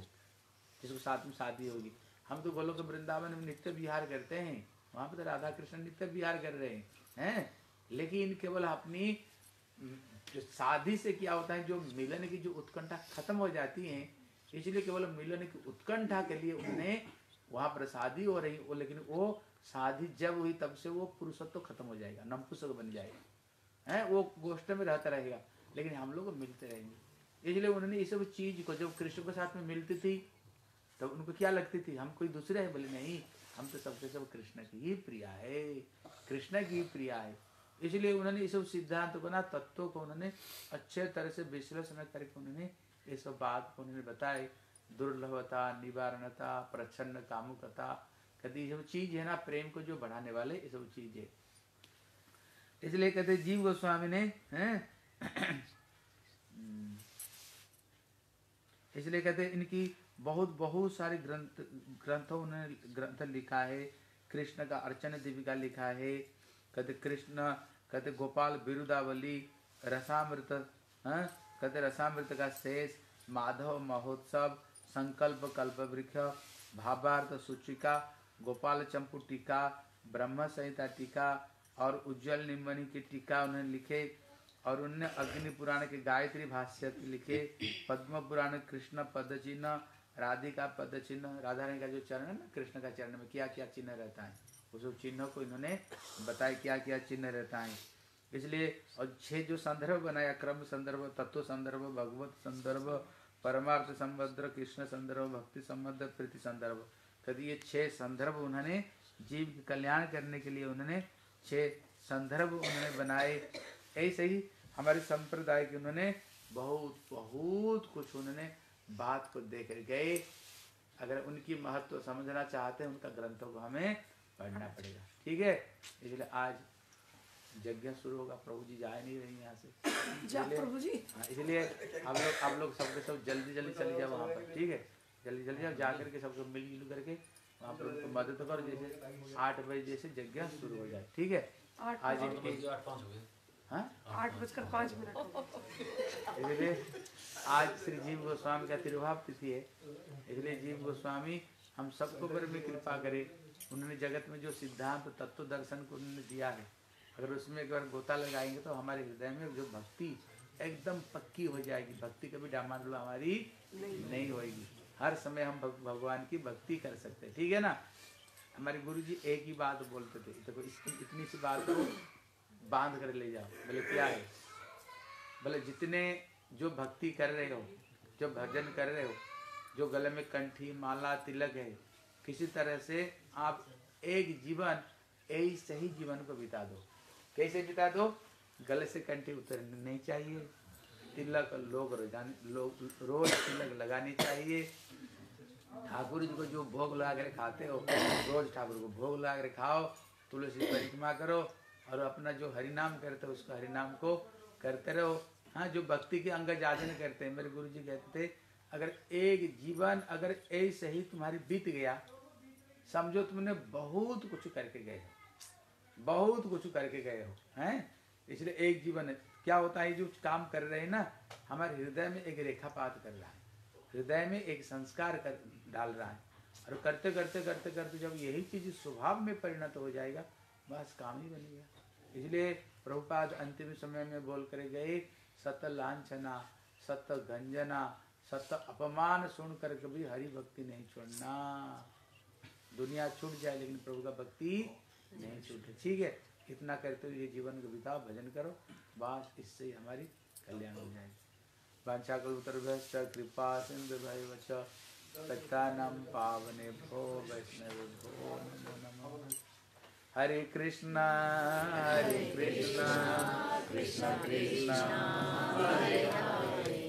जिसको साथ में शादी होगी। हम तो गोलोक वृंदावन में नित्य विहार करते हैं, वहाँ पर तो राधा कृष्ण नित्य विहार कर रहे हैं हैं? लेकिन केवल अपनी जो शादी से क्या होता है, जो मिलन की जो उत्कंठा खत्म हो जाती है, इसलिए केवल मिलन की उत्कंठा के लिए उन्हें वहाँ पर शादी हो रही वो लेकिन वो शादी जब हुई, तब से वो पुरुषत्व तो खत्म हो जाएगा नमपुसक बन जाएगा। है, वो गोष्ठ में रहता रहेगा, लेकिन हम लोग मिलते रहेंगे। इसलिए उन्होंने ये सब चीज़ को, जब कृष्ण के साथ में मिलती थी, तब तो उनको क्या लगती थी? हम कोई दूसरे है, बोले, नहीं, हम तो सबसे सब कृष्ण की ही प्रिया है, कृष्ण की ही प्रिया है। इसलिए उन्होंने सब सिद्धांत को ना, तत्वों को उन्होंने अच्छे तरह से विश्लेषण करके उन्होंने ये सब बात को उन्होंने बताए दुर्लभता, निवारणता, प्रच्छन्न कामुकता, कहते सब चीज़ है ना, प्रेम को जो बढ़ाने वाले ये सब चीज़ है। इसलिए कहते जीव गोस्वामी ने इसलिए कहते इनकी बहुत बहुत सारे ग्रंथ, ग्रंथों उन्होंने ग्रंथ लिखा है। कृष्ण का अर्चन दीपिका लिखा है। कहते कृष्ण कहते गोपाल बिरुदावली, रसामृत हाँ? कहते रसामृत का शेष, माधव महोत्सव, संकल्प कल्प वृक्ष भावार्थ सूचिका, गोपाल चंपू टीका, ब्रह्म संहिता टीका और उज्जवल निम्बनी की टीका उन्होंने लिखे और उन्होंने अग्नि पुराण के गायत्री भाष्य लिखे, पद्म पुराण कृष्ण पद चिन्ह, राधिका पद चिन्ह, राधा रानी का जो चरण है ना, कृष्ण का चरण में क्या क्या चिन्ह रहता है उस चिन्हों को इन्होंने बताया क्या क्या चिन्ह रहता है। इसलिए, और छह जो संदर्भ बनाया, क्रम संदर्भ, तत्व संदर्भ, भगवत संदर्भ, परमार्थ संबद्ध, कृष्ण संदर्भ, भक्ति संबद्ध, प्रीति संदर्भ। कभी ये छह संदर्भ उन्होंने, जीव के कल्याण करने के लिए उन्होंने छह संदर्भ उन्होंने बनाए। ऐसे ही हमारे संप्रदाय के उन्होंने बहुत बहुत कुछ उन्होंने बात को देख गए। अगर उनकी महत्व समझना चाहते हैं, उनका ग्रंथों को हमें पढ़ना पड़ेगा। ठीक है? इसलिए आज यज्ञ शुरू होगा। प्रभु जी जा नहीं रही यहाँ से। [COUGHS] इसलिए- प्रभु जी। हाँ, इसलिए आप लोग आप लोग सबके सब जल्दी जल्दी चले जाओ वहाँ पर। ठीक है? जल्दी जल्दी जाओ। जा करके सबको मिलजुल करके वहाँ पर उनको मदद करो। जैसे आठ बजे जैसे यज्ञ शुरू हो जाए। ठीक है? आठ आज हो हाँ? आठ बजकर पाँच मिनट। इसलिए आज श्री जीव गोस्वामी का तिरुभाव तिथि है। इसलिए जीव गोस्वामी हम सबको पर भी कृपा करे। उन्होंने जगत में जो सिद्धांत तो तत्व दर्शन को उन्होंने दिया है अगर उसमें एक बार गोता लगाएँगे तो हमारे हृदय में जो भक्ति एकदम पक्की हो जाएगी। भक्ति कभी डामाडोल हमारी नहीं नहीं होगी हर समय हम भगवान की भक्ति कर सकते हैं। ठीक है ना? हमारे गुरु जी एक ही बात बोलते थे। देखो इसकी इतनी सी बात को बाँध कर ले जाओ। बोले क्या है? बोले जितने जो भक्ति कर रहे हो जो भजन कर रहे हो जो गले में कंठी माला तिलक है किसी तरह से आप एक जीवन ऐसे ही जीवन को बिता दो। कैसे बिता दो? गले से कंठी उतरनी नहीं चाहिए, तिलक लोग लोग रोज तिलक लगानी चाहिए। ठाकुर जी को जो भोग लगा कर खाते हो, रोज ठाकुर को भोग लगा कर खाओ, तुलसी परिक्रमा करो और अपना जो हरिनाम करते हो, उसका हरिनाम को करते रहो। हाँ जो भक्ति के अंग जाजन करते हैं, मेरे गुरु जी कहते थे अगर एक जीवन अगर ऐसे ही तुम्हारी बीत गया, समझो तुमने बहुत कुछ करके गए हो। बहुत कुछ करके गए हो, हैं? इसलिए एक जीवन क्या होता है, जो काम कर रहे हैं ना, हमारे हृदय में एक रेखापात कर रहा है। हृदय में एक संस्कार कर डाल रहा है। और करते करते करते करते जब यही चीज़ स्वभाव में परिणत हो जाएगा, बस काम ही बन गया। इसलिए प्रभुपाद अंतिम समय में बोल कर गए, सत लांछना, सत गंजना सत अपमान सुन कर कभी हरि भक्ति नहीं छोड़ना। दुनिया छूट जाए लेकिन प्रभु का भक्ति नहीं छूटे। ठीक है, इतना करते हुए ये जीवन को बिताओ, भजन करो, बस इससे ही हमारी कल्याण हो जाएगी। कल्पतरुभ्यश्च कृपा सिंधु वच। पत्तानं पावने भो, वैष्णव भो, नमो नमः। हरे कृष्णा हरे Krishna. Krishna Krishna Hare Hare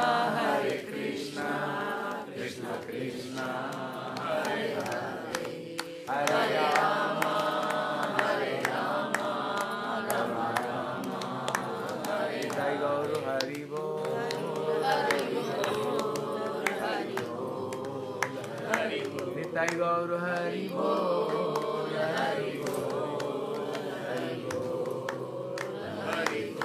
Sai Gaur Hari Bol, Hari Hari